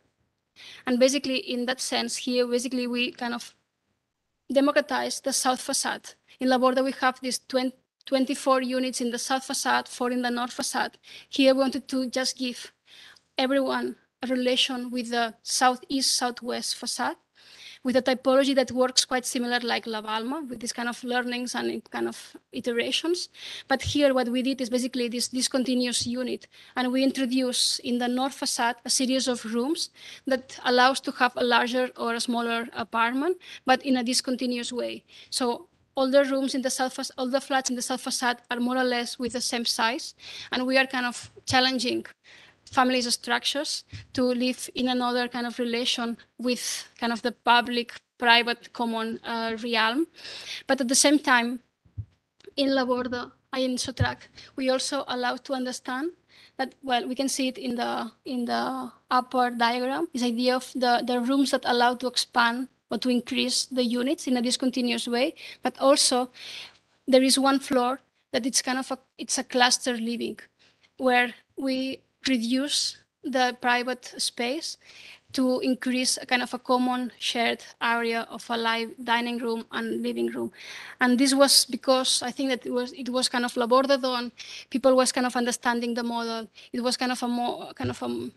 And basically in that sense here, basically we kind of democratize the south facade. In La Borda, we have these 20, 24 units in the south facade, four in the north facade. Here we wanted to just give everyone a relation with the southeast, southwest facade with a typology that works quite similar like La Balma with this kind of learnings and kind of iterations. But here what we did is basically this discontinuous unit. And we introduce in the north facade a series of rooms that allows to have a larger or a smaller apartment, but in a discontinuous way. So all the rooms in the south all the flats in the south facade are more or less with the same size. And we are kind of challenging families structures to live in another kind of relation with kind of the public, private, common uh, realm. But at the same time, in La Borda, in Sotrac, we also allow to understand that well we can see it in the in the upper diagram this idea of the the rooms that allow to expand or to increase the units in a discontinuous way but also there is one floor that it's kind of a it's a cluster living where we reduce the private space to increase a kind of a common shared area of a live dining room and living room. And this was because I think that it was it was kind of labored on. People was kind of understanding the model. It was kind of a more kind of a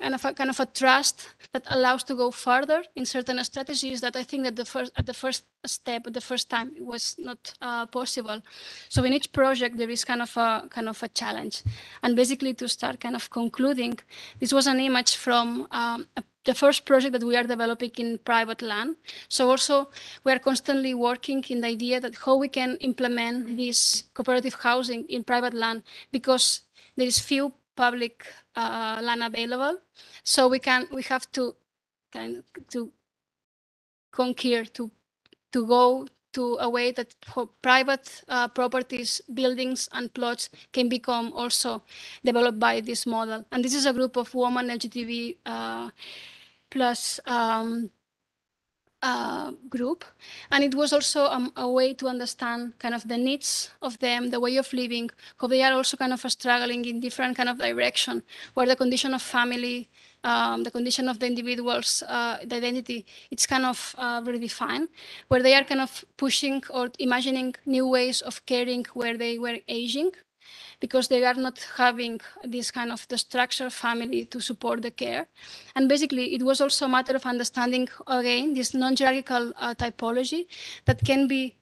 kind of a kind of a trust that allows to go further in certain strategies that I think that the first at the first step, at the first time, it was not uh, possible. So in each project there is kind of a kind of a challenge, and basically to start kind of concluding, this was an image from um, a the first project that we are developing in private land. So also we are constantly working in the idea that how we can implement this cooperative housing in private land because there is few public uh, land available. So we can we have to kind to conquer to to go to a way that for private uh, properties, buildings, and plots can become also developed by this model. And this is a group of women LGTB uh, plus um, uh, group. And it was also um, a way to understand kind of the needs of them, the way of living, how they are also kind of struggling in different kind of direction, where the condition of family, um, the condition of the individual's uh, the identity, it's kind of uh, redefined, where they are kind of pushing or imagining new ways of caring where they were aging because they are not having this kind of the structure family to support the care. And basically, it was also a matter of understanding, again, this non-hierarchical uh, typology that can be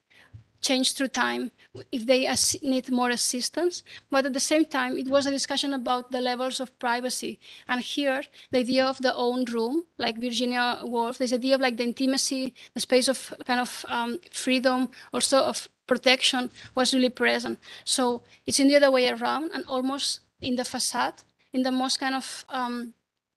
changed through time if they need more assistance. But at the same time, it was a discussion about the levels of privacy. And here, the idea of the own room, like Virginia Woolf, this idea of like the intimacy, the space of kind of um, freedom, also of protection was really present. So it's in the other way around and almost in the facade, in the most kind of um,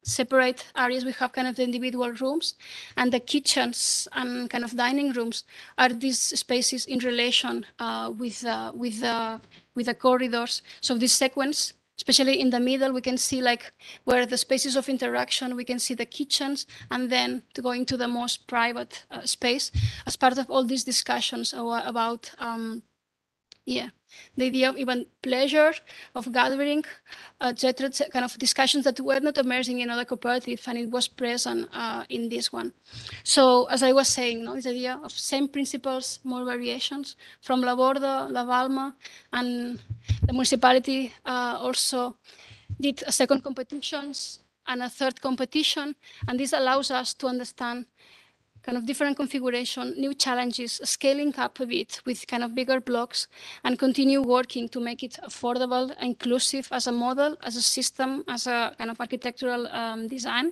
separate areas we have kind of the individual rooms and the kitchens and kind of dining rooms are these spaces in relation uh, with uh, with the with the corridors so this sequence especially in the middle we can see like where the spaces of interaction we can see the kitchens and then to go into the most private uh, space. As part of all these discussions about um, yeah. The idea of even pleasure of gathering etc kind of discussions that were not emerging in other cooperatives and it was present uh, in this one. So as i was saying no, this idea of same principles more variations from La Borda la Balma, and the municipality uh, also did a second competitions and a third competition and this allows us to understand kind of different configuration, new challenges, scaling up a bit with kind of bigger blocks and continue working to make it affordable, inclusive as a model, as a system, as a kind of architectural um, design.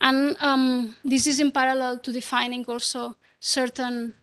And um, this is in parallel to defining also certain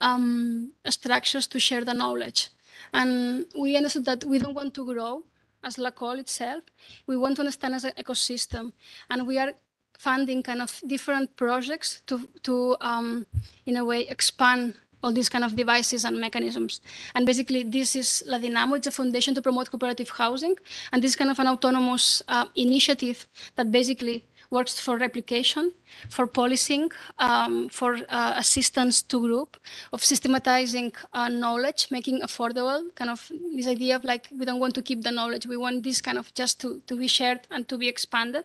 um, structures to share the knowledge. And we understood that we don't want to grow as LACOL itself. We want to understand as an ecosystem. And we are funding kind of different projects to, to um, in a way, expand all these kind of devices and mechanisms. And basically, this is La Dinamo. It's a foundation to promote cooperative housing. And this is kind of an autonomous uh, initiative that basically works for replication, for policing, um, for uh, assistance to group, of systematizing uh, knowledge, making affordable, kind of this idea of like, we don't want to keep the knowledge. We want this kind of just to, to be shared and to be expanded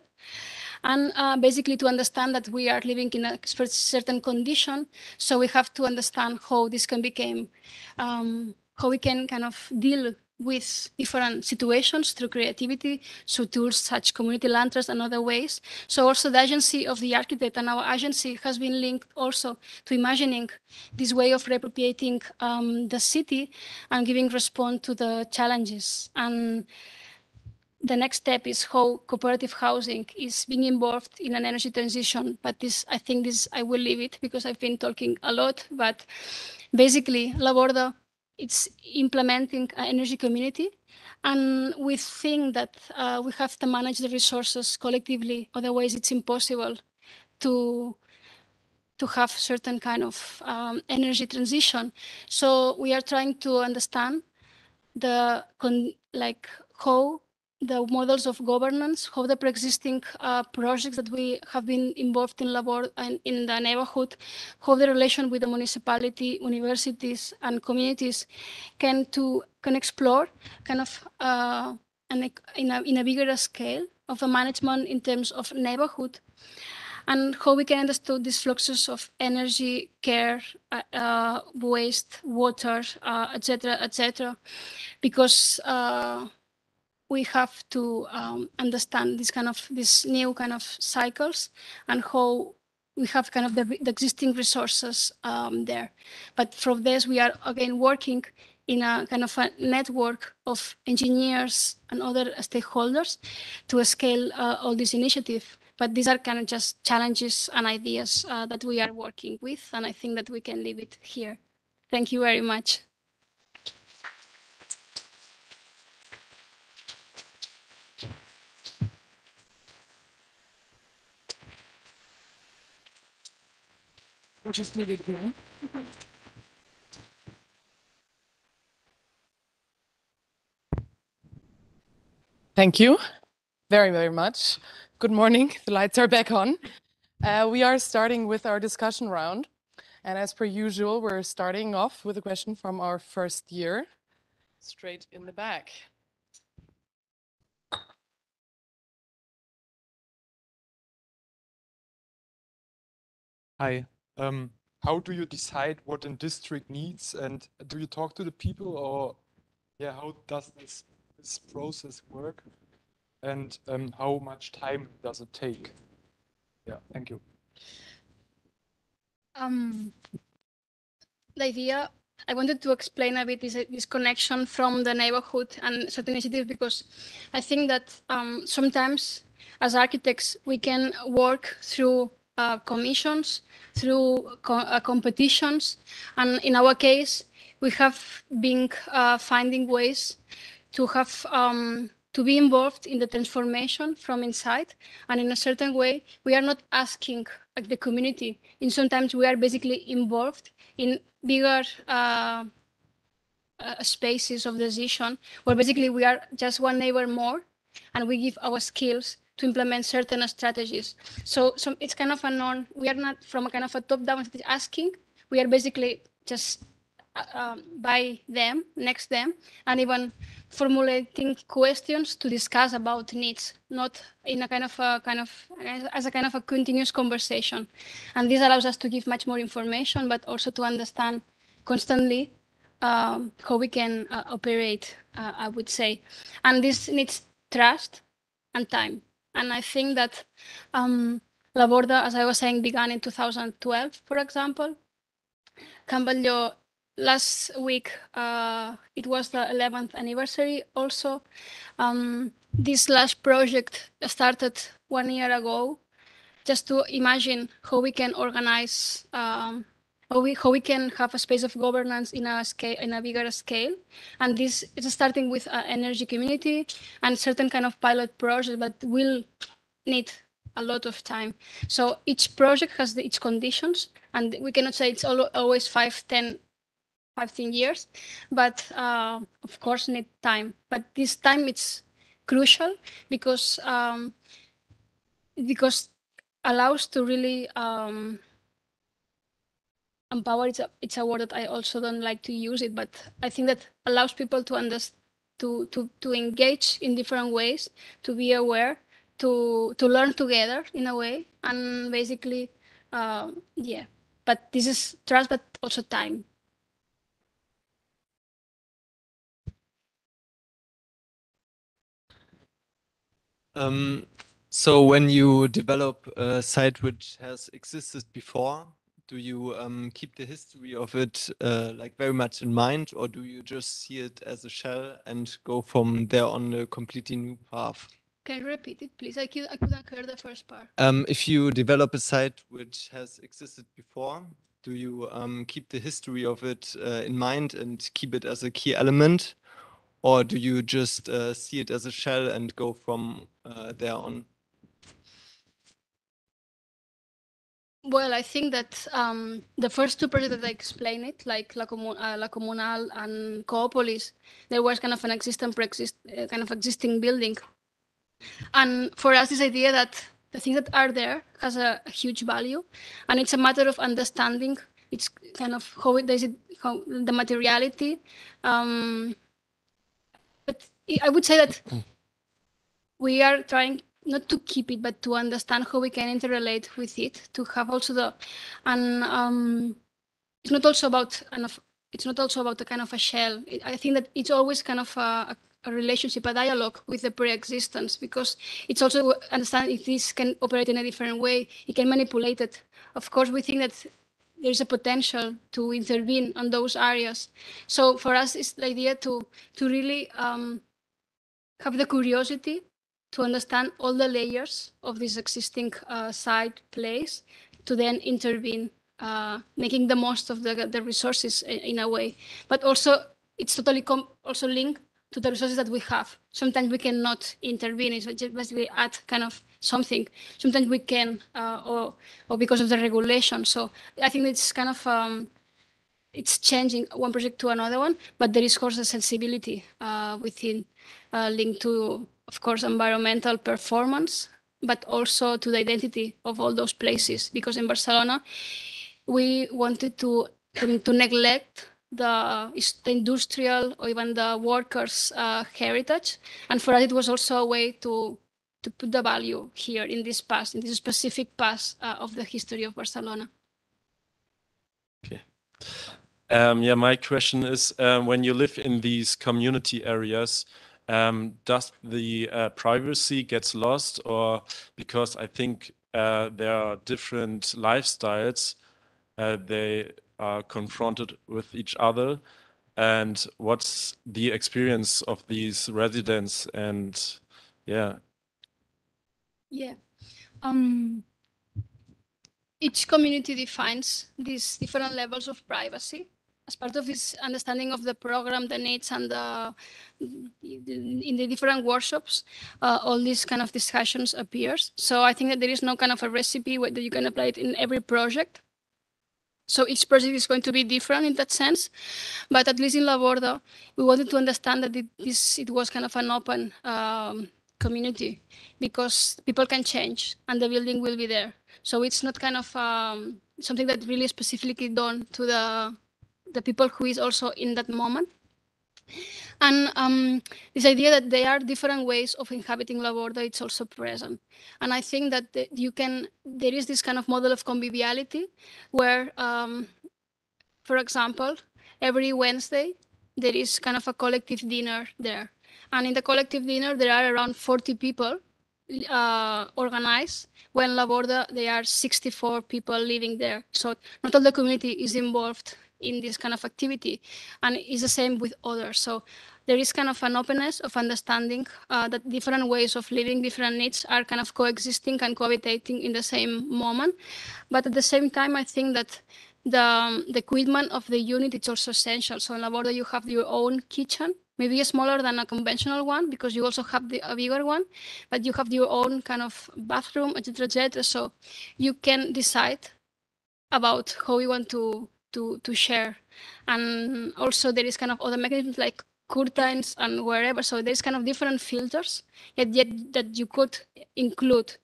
and uh, basically to understand that we are living in a certain condition. So we have to understand how this can become, um, how we can kind of deal with different situations through creativity, through tools such community land trust and other ways. So also the agency of the architect and our agency has been linked also to imagining this way of reappropriating um, the city and giving response to the challenges. And the next step is how cooperative housing is being involved in an energy transition. But this, I think this, I will leave it because I've been talking a lot. But basically, La Borda, it's implementing an energy community. And we think that uh, we have to manage the resources collectively. Otherwise, it's impossible to to have certain kind of um, energy transition. So we are trying to understand the like how the models of governance, how the pre-existing uh, projects that we have been involved in labor and in the neighborhood, how the relation with the municipality, universities, and communities can to can explore kind of uh, an, in a in a bigger scale of a management in terms of neighborhood and how we can understand these fluxes of energy, care, uh, uh, waste, water, etc., uh, etc., et because uh, we have to um, understand this kind of these new kind of cycles and how we have kind of the, the existing resources um, there. But from this, we are again working in a kind of a network of engineers and other stakeholders to scale uh, all this initiative. But these are kind of just challenges and ideas uh, that we are working with, and I think that we can leave it here. Thank you very much. Just needed here. Thank you very, very much. Good morning. The lights are back on. Uh, we are starting with our discussion round. And as per usual, we're starting off with a question from our first year, straight in the back. Hi, um, how do you decide what a district needs? And do you talk to the people or yeah how does this this process work? And um, how much time does it take? Yeah thank you. Um the idea I wanted to explain a bit this, this connection from the neighborhood and certain initiatives because I think that um, sometimes as architects we can work through uh, commissions, through co uh, competitions, and in our case we have been uh, finding ways to have um, to be involved in the transformation from inside. And in a certain way, we are not asking like, the community. In sometimes we are basically involved in bigger uh, uh, spaces of decision, where basically we are just one neighbor more, and we give our skills to implement certain strategies. So, so it's kind of a non. We are not from a kind of a top-down asking. We are basically just uh, um, by them, next them, and even formulating questions to discuss about needs, not in a kind of a kind of as a kind of a continuous conversation. And this allows us to give much more information, but also to understand constantly um, how we can uh, operate, uh, I would say. And this needs trust and time. And I think that um, La Borda, as I was saying, began in 2012, for example. Can last week uh, it was the 11th anniversary also um, this last project started one year ago just to imagine how we can organize um, how we how we can have a space of governance in a scale in a bigger scale and this is starting with energy community and certain kind of pilot projects but will need a lot of time so each project has the, its conditions and we cannot say it's always five ten 15 years, but uh, of course need time. But this time it's crucial because um, because allows to really um, empower. It's a, it's a word that I also don't like to use it, but I think that allows people to understand, to to to engage in different ways, to be aware, to to learn together in a way, and basically, uh, yeah. But this is trust, but also time. Um, so when you develop a site which has existed before, do you um, keep the history of it uh, like very much in mind, or do you just see it as a shell and go from there on a completely new path? Can you repeat it, please? I, could, I couldn't hear the first part. Um, if you develop a site which has existed before, do you um, keep the history of it uh, in mind and keep it as a key element, or do you just uh, see it as a shell and go from uh, there on? Well, I think that um, the first two projects that I explained it, like La, Comun uh, La Comunal and Coopolis, there was kind of an existing, pre-exist, uh, kind of existing building. And for us, this idea that the things that are there has a, a huge value, and it's a matter of understanding. It's kind of how it it, how the materiality, um, but I would say that we are trying not to keep it, but to understand how we can interrelate with it, to have also the, and um, it's not also about an it's not also about a kind of a shell. It, I think that it's always kind of a, a relationship, a dialogue with the pre-existence, because it's also understand if this can operate in a different way, it can manipulate it. Of course, we think that there's a potential to intervene on those areas. So for us, it's the idea to to really um, have the curiosity to understand all the layers of this existing uh, site place, to then intervene, uh, making the most of the the resources in, a way. But also, it's totally also linked to the resources that we have. Sometimes we cannot intervene. It's just basically add kind of something. Sometimes we can, uh, or or because of the regulation. So I think it's kind of um, it's changing one project to another one, but there is of course a sensibility uh, within uh, linked to, of course, environmental performance, but also to the identity of all those places. Because in Barcelona, we wanted to to neglect the, the industrial or even the workers' uh, heritage. And for us, it was also a way to, to put the value here in this past, in this specific past uh, of the history of Barcelona. Okay. Um, yeah, my question is, um, when you live in these community areas, um, does the uh, privacy gets lost or because I think uh, there are different lifestyles, uh, they are confronted with each other? And what's the experience of these residents and yeah. Yeah. Um, each community defines these different levels of privacy as part of his understanding of the program, the needs, and the in the different workshops, uh, all these kind of discussions appears. So I think that there is no kind of a recipe that you can apply it in every project. So each project is going to be different in that sense, but at least in La Borda, we wanted to understand that it, this it was kind of an open um, community because people can change and the building will be there. So it's not kind of um, something that really specifically done to the the people who is also in that moment. And um, this idea that there are different ways of inhabiting La Borda, it's also present. And I think that the, you can, there is this kind of model of conviviality where, um, for example, every Wednesday, there is kind of a collective dinner there. And in the collective dinner, there are around 40 people uh, organized. When La Borda, there are 64 people living there. So not all the community is involved in this kind of activity. And it's the same with others. So there is kind of an openness of understanding uh, that different ways of living, different needs are kind of coexisting and cohabitating in the same moment. But at the same time, I think that the, um, the equipment of the unit is also essential. So in La Borda, you have your own kitchen, maybe smaller than a conventional one because you also have the, a bigger one, but you have your own kind of bathroom, etc., etc. So you can decide about how you want to to to share, and also there is kind of other mechanisms like curtains and wherever. So there's kind of different filters yet, yet that you could include.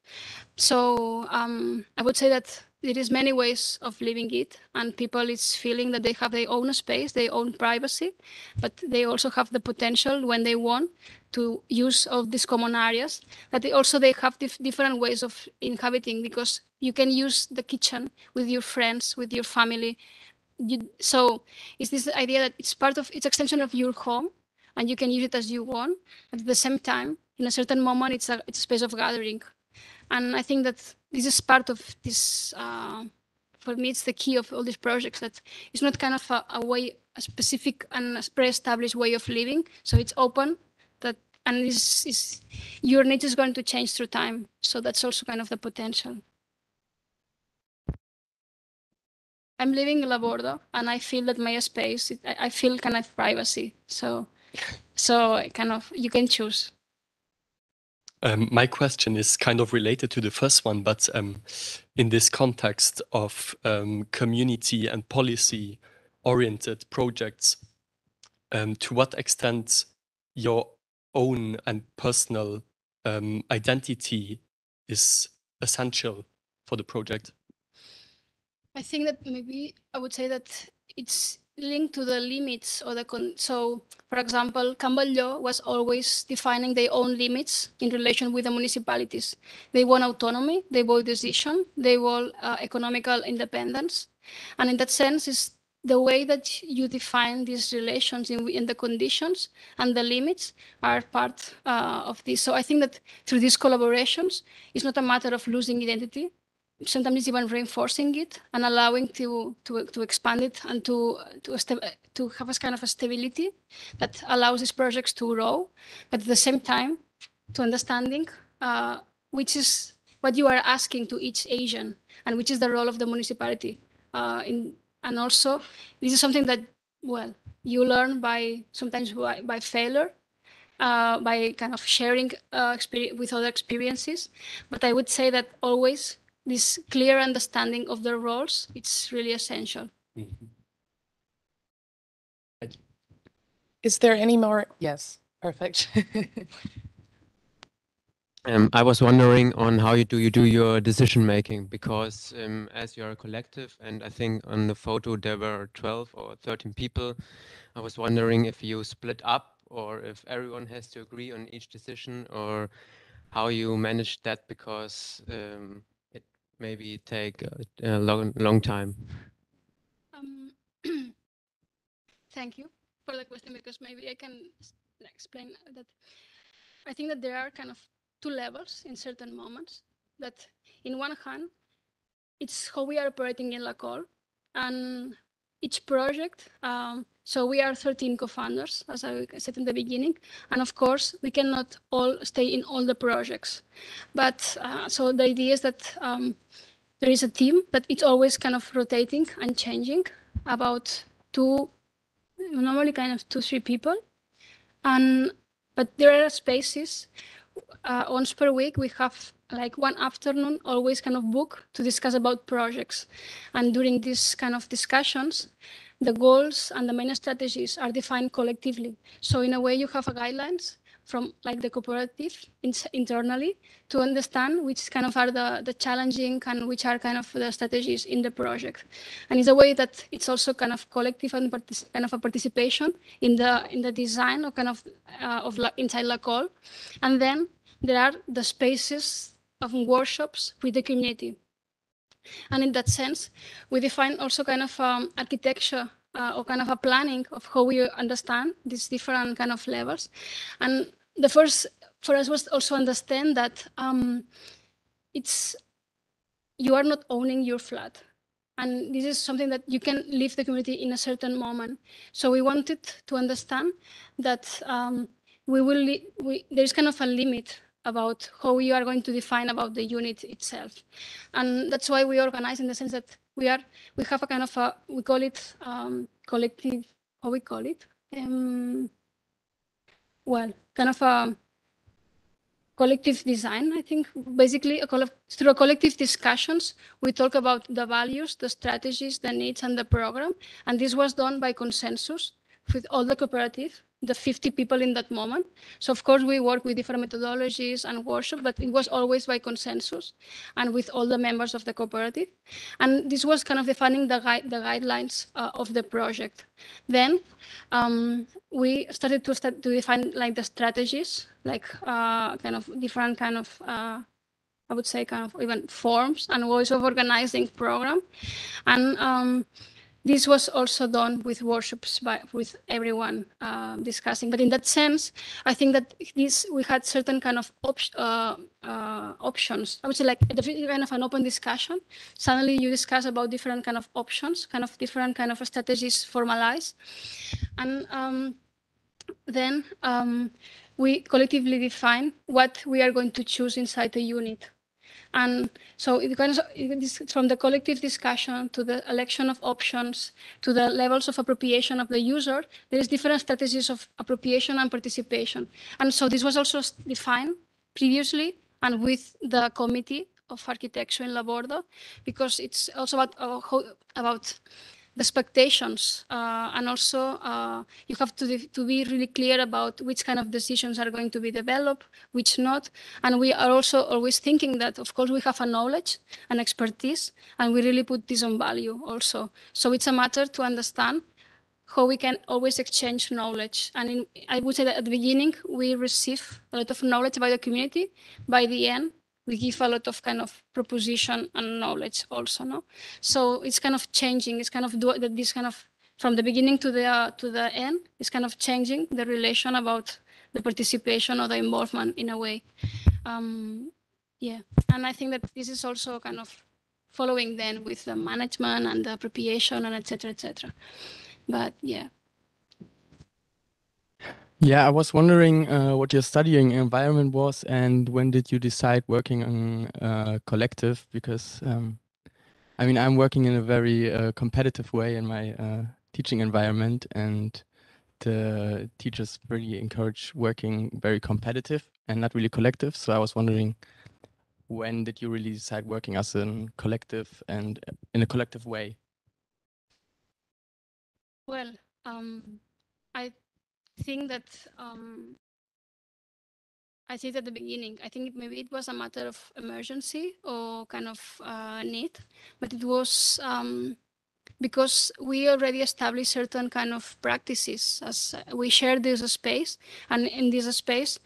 So um, I would say that there is many ways of living it and people is feeling that they have their own space their own privacy but they also have the potential when they want to use of these common areas that they also they have dif different ways of inhabiting because you can use the kitchen with your friends with your family you, so it's this idea that it's part of it's extension of your home and you can use it as you want at the same time in a certain moment it's a it's a space of gathering. And i think that this is part of this uh, for me it's the key of all these projects that it's not kind of a, a way a specific and pre-established way of living. So it's open that and this is your needs is going to change through time. So that's also kind of the potential i'm living in La Borda and i feel that my space it, I, I feel kind of privacy so so kind of you can choose um, my question is kind of related to the first one, but um, in this context of um, community and policy oriented projects, um, to what extent your own and personal um, identity is essential for the project? I think that maybe I would say that it's linked to the limits or the con so for example Can Batlló was always defining their own limits in relation with the municipalities. They want autonomy they want decision they want uh, economical independence. And in that sense is the way that you define these relations in, in the conditions and the limits are part uh, of this. So i think that through these collaborations it's not a matter of losing identity sometimes even reinforcing it and allowing to to, to expand it and to to to have a kind of a stability that allows these projects to grow, but at the same time to understanding uh, which is what you are asking to each Asian and which is the role of the municipality. Uh, in and also this is something that well you learn by sometimes by, by failure uh, by kind of sharing uh, with other experiences. But I would say that always this clear understanding of their roles, it's really essential. Mm -hmm. Is there any more? Yes, perfect. (laughs) um, I was wondering on how you do you do your decision making because um, as you're a collective and I think on the photo there were 12 or 13 people, I was wondering if you split up or if everyone has to agree on each decision or how you manage that because um, maybe take a, long long time? Um, (clears throat) thank you for the question because maybe I can explain that. I think that there are kind of two levels in certain moments. That in one hand, it's how we are operating in La LACOL, and each project. Um, so we are 13 co-founders, as I said in the beginning, and of course we cannot all stay in all the projects. But uh, so the idea is that um, there is a team but it's always kind of rotating and changing about two, normally kind of two, three people. And, but there are spaces, uh, once per week, we have like one afternoon always kind of book to discuss about projects. And during these kind of discussions, the goals and the main strategies are defined collectively. So in a way, you have a guidelines from like the cooperative in, internally to understand which kind of are the, the challenging and which are kind of the strategies in the project. And it's a way that it's also kind of collective and kind of a participation in the in the design or kind of uh, of inside Lacol. And then there are the spaces of workshops with the community. And in that sense, we define also kind of um, architecture uh, or kind of a planning of how we understand these different kind of levels. And the first for us was also understand that um, it's you are not owning your flat. And this is something that you can leave the community in a certain moment. So we wanted to understand that um, we will we, there's kind of a limit about how we are going to define about the unit itself. And that's why we organize in the sense that we are we have a kind of a we call it um, collective how we call it? Um, well kind of a collective design i think. Basically a through a collective discussions we talk about the values the strategies the needs and the program. And this was done by consensus with all the cooperative the 50 people in that moment. So of course we work with different methodologies and workshops, but it was always by consensus and with all the members of the cooperative. And this was kind of defining the, gui the guidelines uh, of the project. Then um, we started to start to define like the strategies, like uh, kind of different kind of uh, I would say kind of even forms and ways of organizing program. And um, this was also done with workshops by with everyone uh, discussing. But in that sense, I think that this we had certain kind of op uh, uh, options. I would say like kind of an open discussion. Suddenly you discuss about different kind of options, kind of different kind of strategies formalized, and um, then um, we collectively define what we are going to choose inside the unit. And so it goes from the collective discussion to the election of options to the levels of appropriation of the user. There is different strategies of appropriation and participation. And so this was also defined previously and with the committee of architecture in La Borda, because it's also about, uh, about the expectations uh, and also uh, you have to, to be really clear about which kind of decisions are going to be developed, which not. And we are also always thinking that, of course, we have a knowledge and expertise, and we really put this on value also. So it's a matter to understand how we can always exchange knowledge. And in, I would say that at the beginning, we receive a lot of knowledge by the community. By the end, we give a lot of kind of proposition and knowledge also no? So it's kind of changing it's kind of do, this kind of from the beginning to the uh, to the end it's kind of changing the relation about the participation or the involvement in a way. Um, yeah and i think that this is also kind of following then with the management and the appropriation and etc etc but yeah yeah, I was wondering uh, what your studying environment was and when did you decide working on uh, collective? Because um, I mean, I'm working in a very uh, competitive way in my uh, teaching environment, and the teachers really encourage working very competitive and not really collective. So I was wondering, when did you really decide working as a collective and in a collective way? Well, um, I think that um, I said at the beginning, I think maybe it was a matter of emergency or kind of uh, need, but it was um, because we already established certain kind of practices as we share this space, and in this space,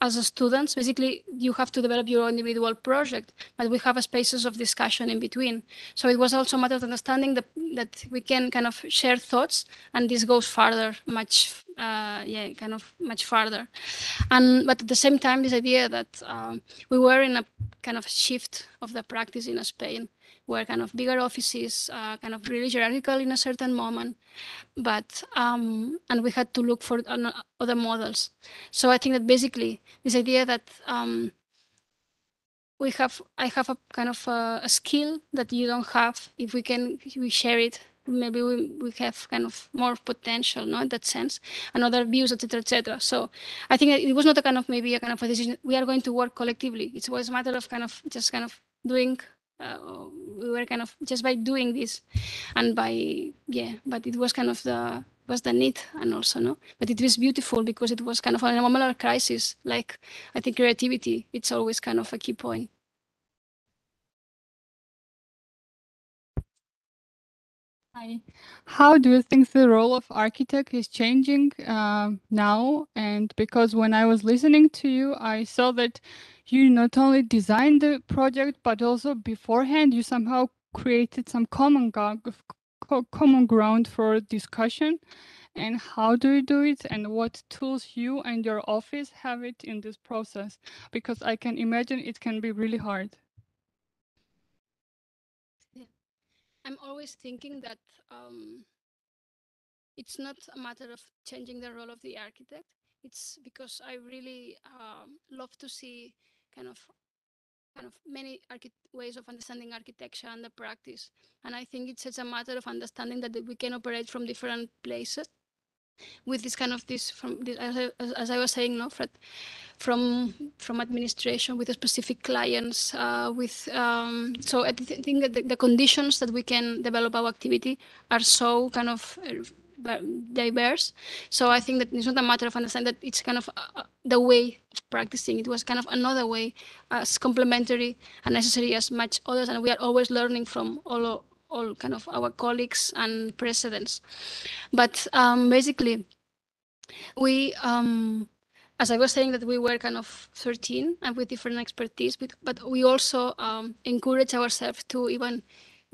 as students, basically you have to develop your individual project, but we have spaces of discussion in between. So it was also a matter of understanding that, that we can kind of share thoughts and this goes further, much uh, yeah, kind of much farther. And but at the same time, this idea that um, we were in a kind of shift of the practice in Spain, where kind of bigger offices, uh, kind of really hierarchical in a certain moment, but um, and we had to look for other models. So I think that basically this idea that um, we have, I have a kind of a, a skill that you don't have. If we can, we share it maybe we, we have kind of more potential, no, in that sense, and other views, etc., etc. So I think it was not a kind of maybe a kind of a decision. We are going to work collectively. It was a matter of kind of just kind of doing. Uh, we were kind of just by doing this, and by yeah, but it was kind of the was the need and also no, but it was beautiful because it was kind of a moment crisis. Like I think creativity, it's always kind of a key point. Hi. How do you think the role of architect is changing uh, now? And because when I was listening to you, I saw that you not only designed the project, but also beforehand you somehow created some common common ground for discussion. And how do you do it? And what tools you and your office have it in this process? Because I can imagine it can be really hard. I'm always thinking that um, it's not a matter of changing the role of the architect. It's because I really um, love to see kind of kind of many ways of understanding architecture and the practice. And I think it's just a matter of understanding that we can operate from different places with this kind of this from this, as, I, as I was saying, no, Fred, from from administration with specific clients, uh, with um, so I th think that the, the, conditions that we can develop our activity are so kind of uh, diverse. So I think that it's not a matter of understanding that it's kind of uh, the way of practicing. It was kind of another way, as complementary and necessary as much others, and we are always learning from all all kind of our colleagues and presidents. But um, basically, we, um, as I was saying, that we were kind of 13 and with different expertise, but, but we also um, encourage ourselves to even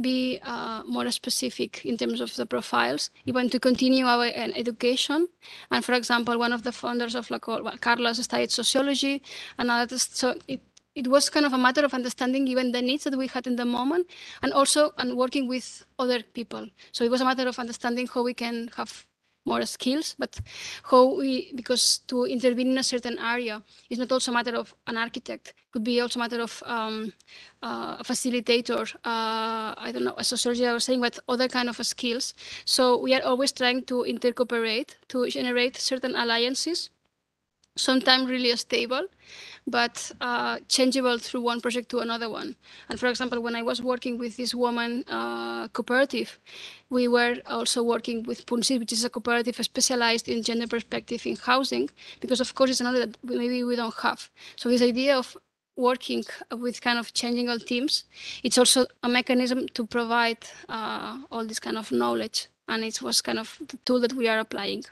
be uh, more specific in terms of the profiles, even to continue our uh, education. And for example, one of the founders of La well, Carlos studied sociology, and others, so it it was kind of a matter of understanding even the needs that we had in the moment and also and working with other people. So it was a matter of understanding how we can have more skills but how we because to intervene in a certain area is not also a matter of an architect. Could be also a matter of um, uh, a facilitator uh, i don't know a sociologist i was saying but other kind of skills. So we are always trying to intercooperate to generate certain alliances sometimes really stable but uh, changeable through one project to another one. And for example, when I was working with this woman uh, cooperative, we were also working with Punt 6, which is a cooperative specialized in gender perspective in housing, because of course it's another that maybe we don't have. So this idea of working with kind of changing all teams, it's also a mechanism to provide uh, all this kind of knowledge. And it was kind of the tool that we are applying.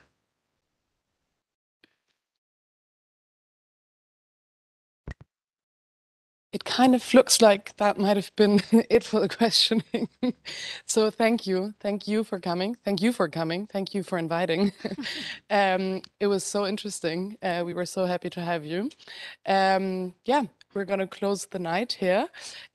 It kind of looks like that might have been (laughs) it for the questioning. (laughs) so thank you. Thank you for coming. Thank you for coming. Thank you for inviting. (laughs) um, it was so interesting. Uh, we were so happy to have you. Um, yeah, we're going to close the night here.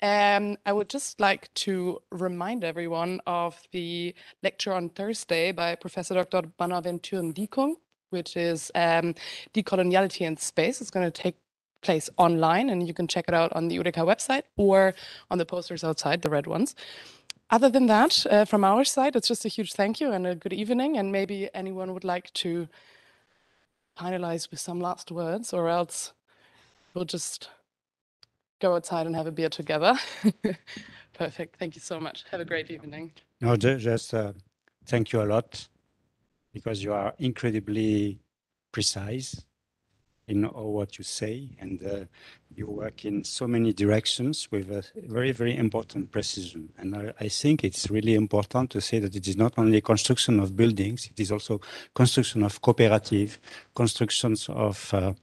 Um, I would just like to remind everyone of the lecture on Thursday by Professor Dr. Bonaventure Ndikung, which is um, Decoloniality in Space. It's going to take place online and you can check it out on the UDK website or on the posters outside, the red ones. Other than that, uh, from our side, it's just a huge thank you and a good evening. And maybe anyone would like to finalize with some last words or else we'll just go outside and have a beer together. (laughs) Perfect. Thank you so much. Have a great evening. No, just uh, thank you a lot because you are incredibly precise in what you say and uh, you work in so many directions with a very, very important precision. And I, I, think it's really important to say that it is not only construction of buildings, it is also construction of cooperative, constructions of uh,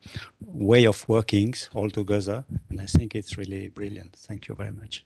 way of workings all together. And I think it's really brilliant. Thank you very much.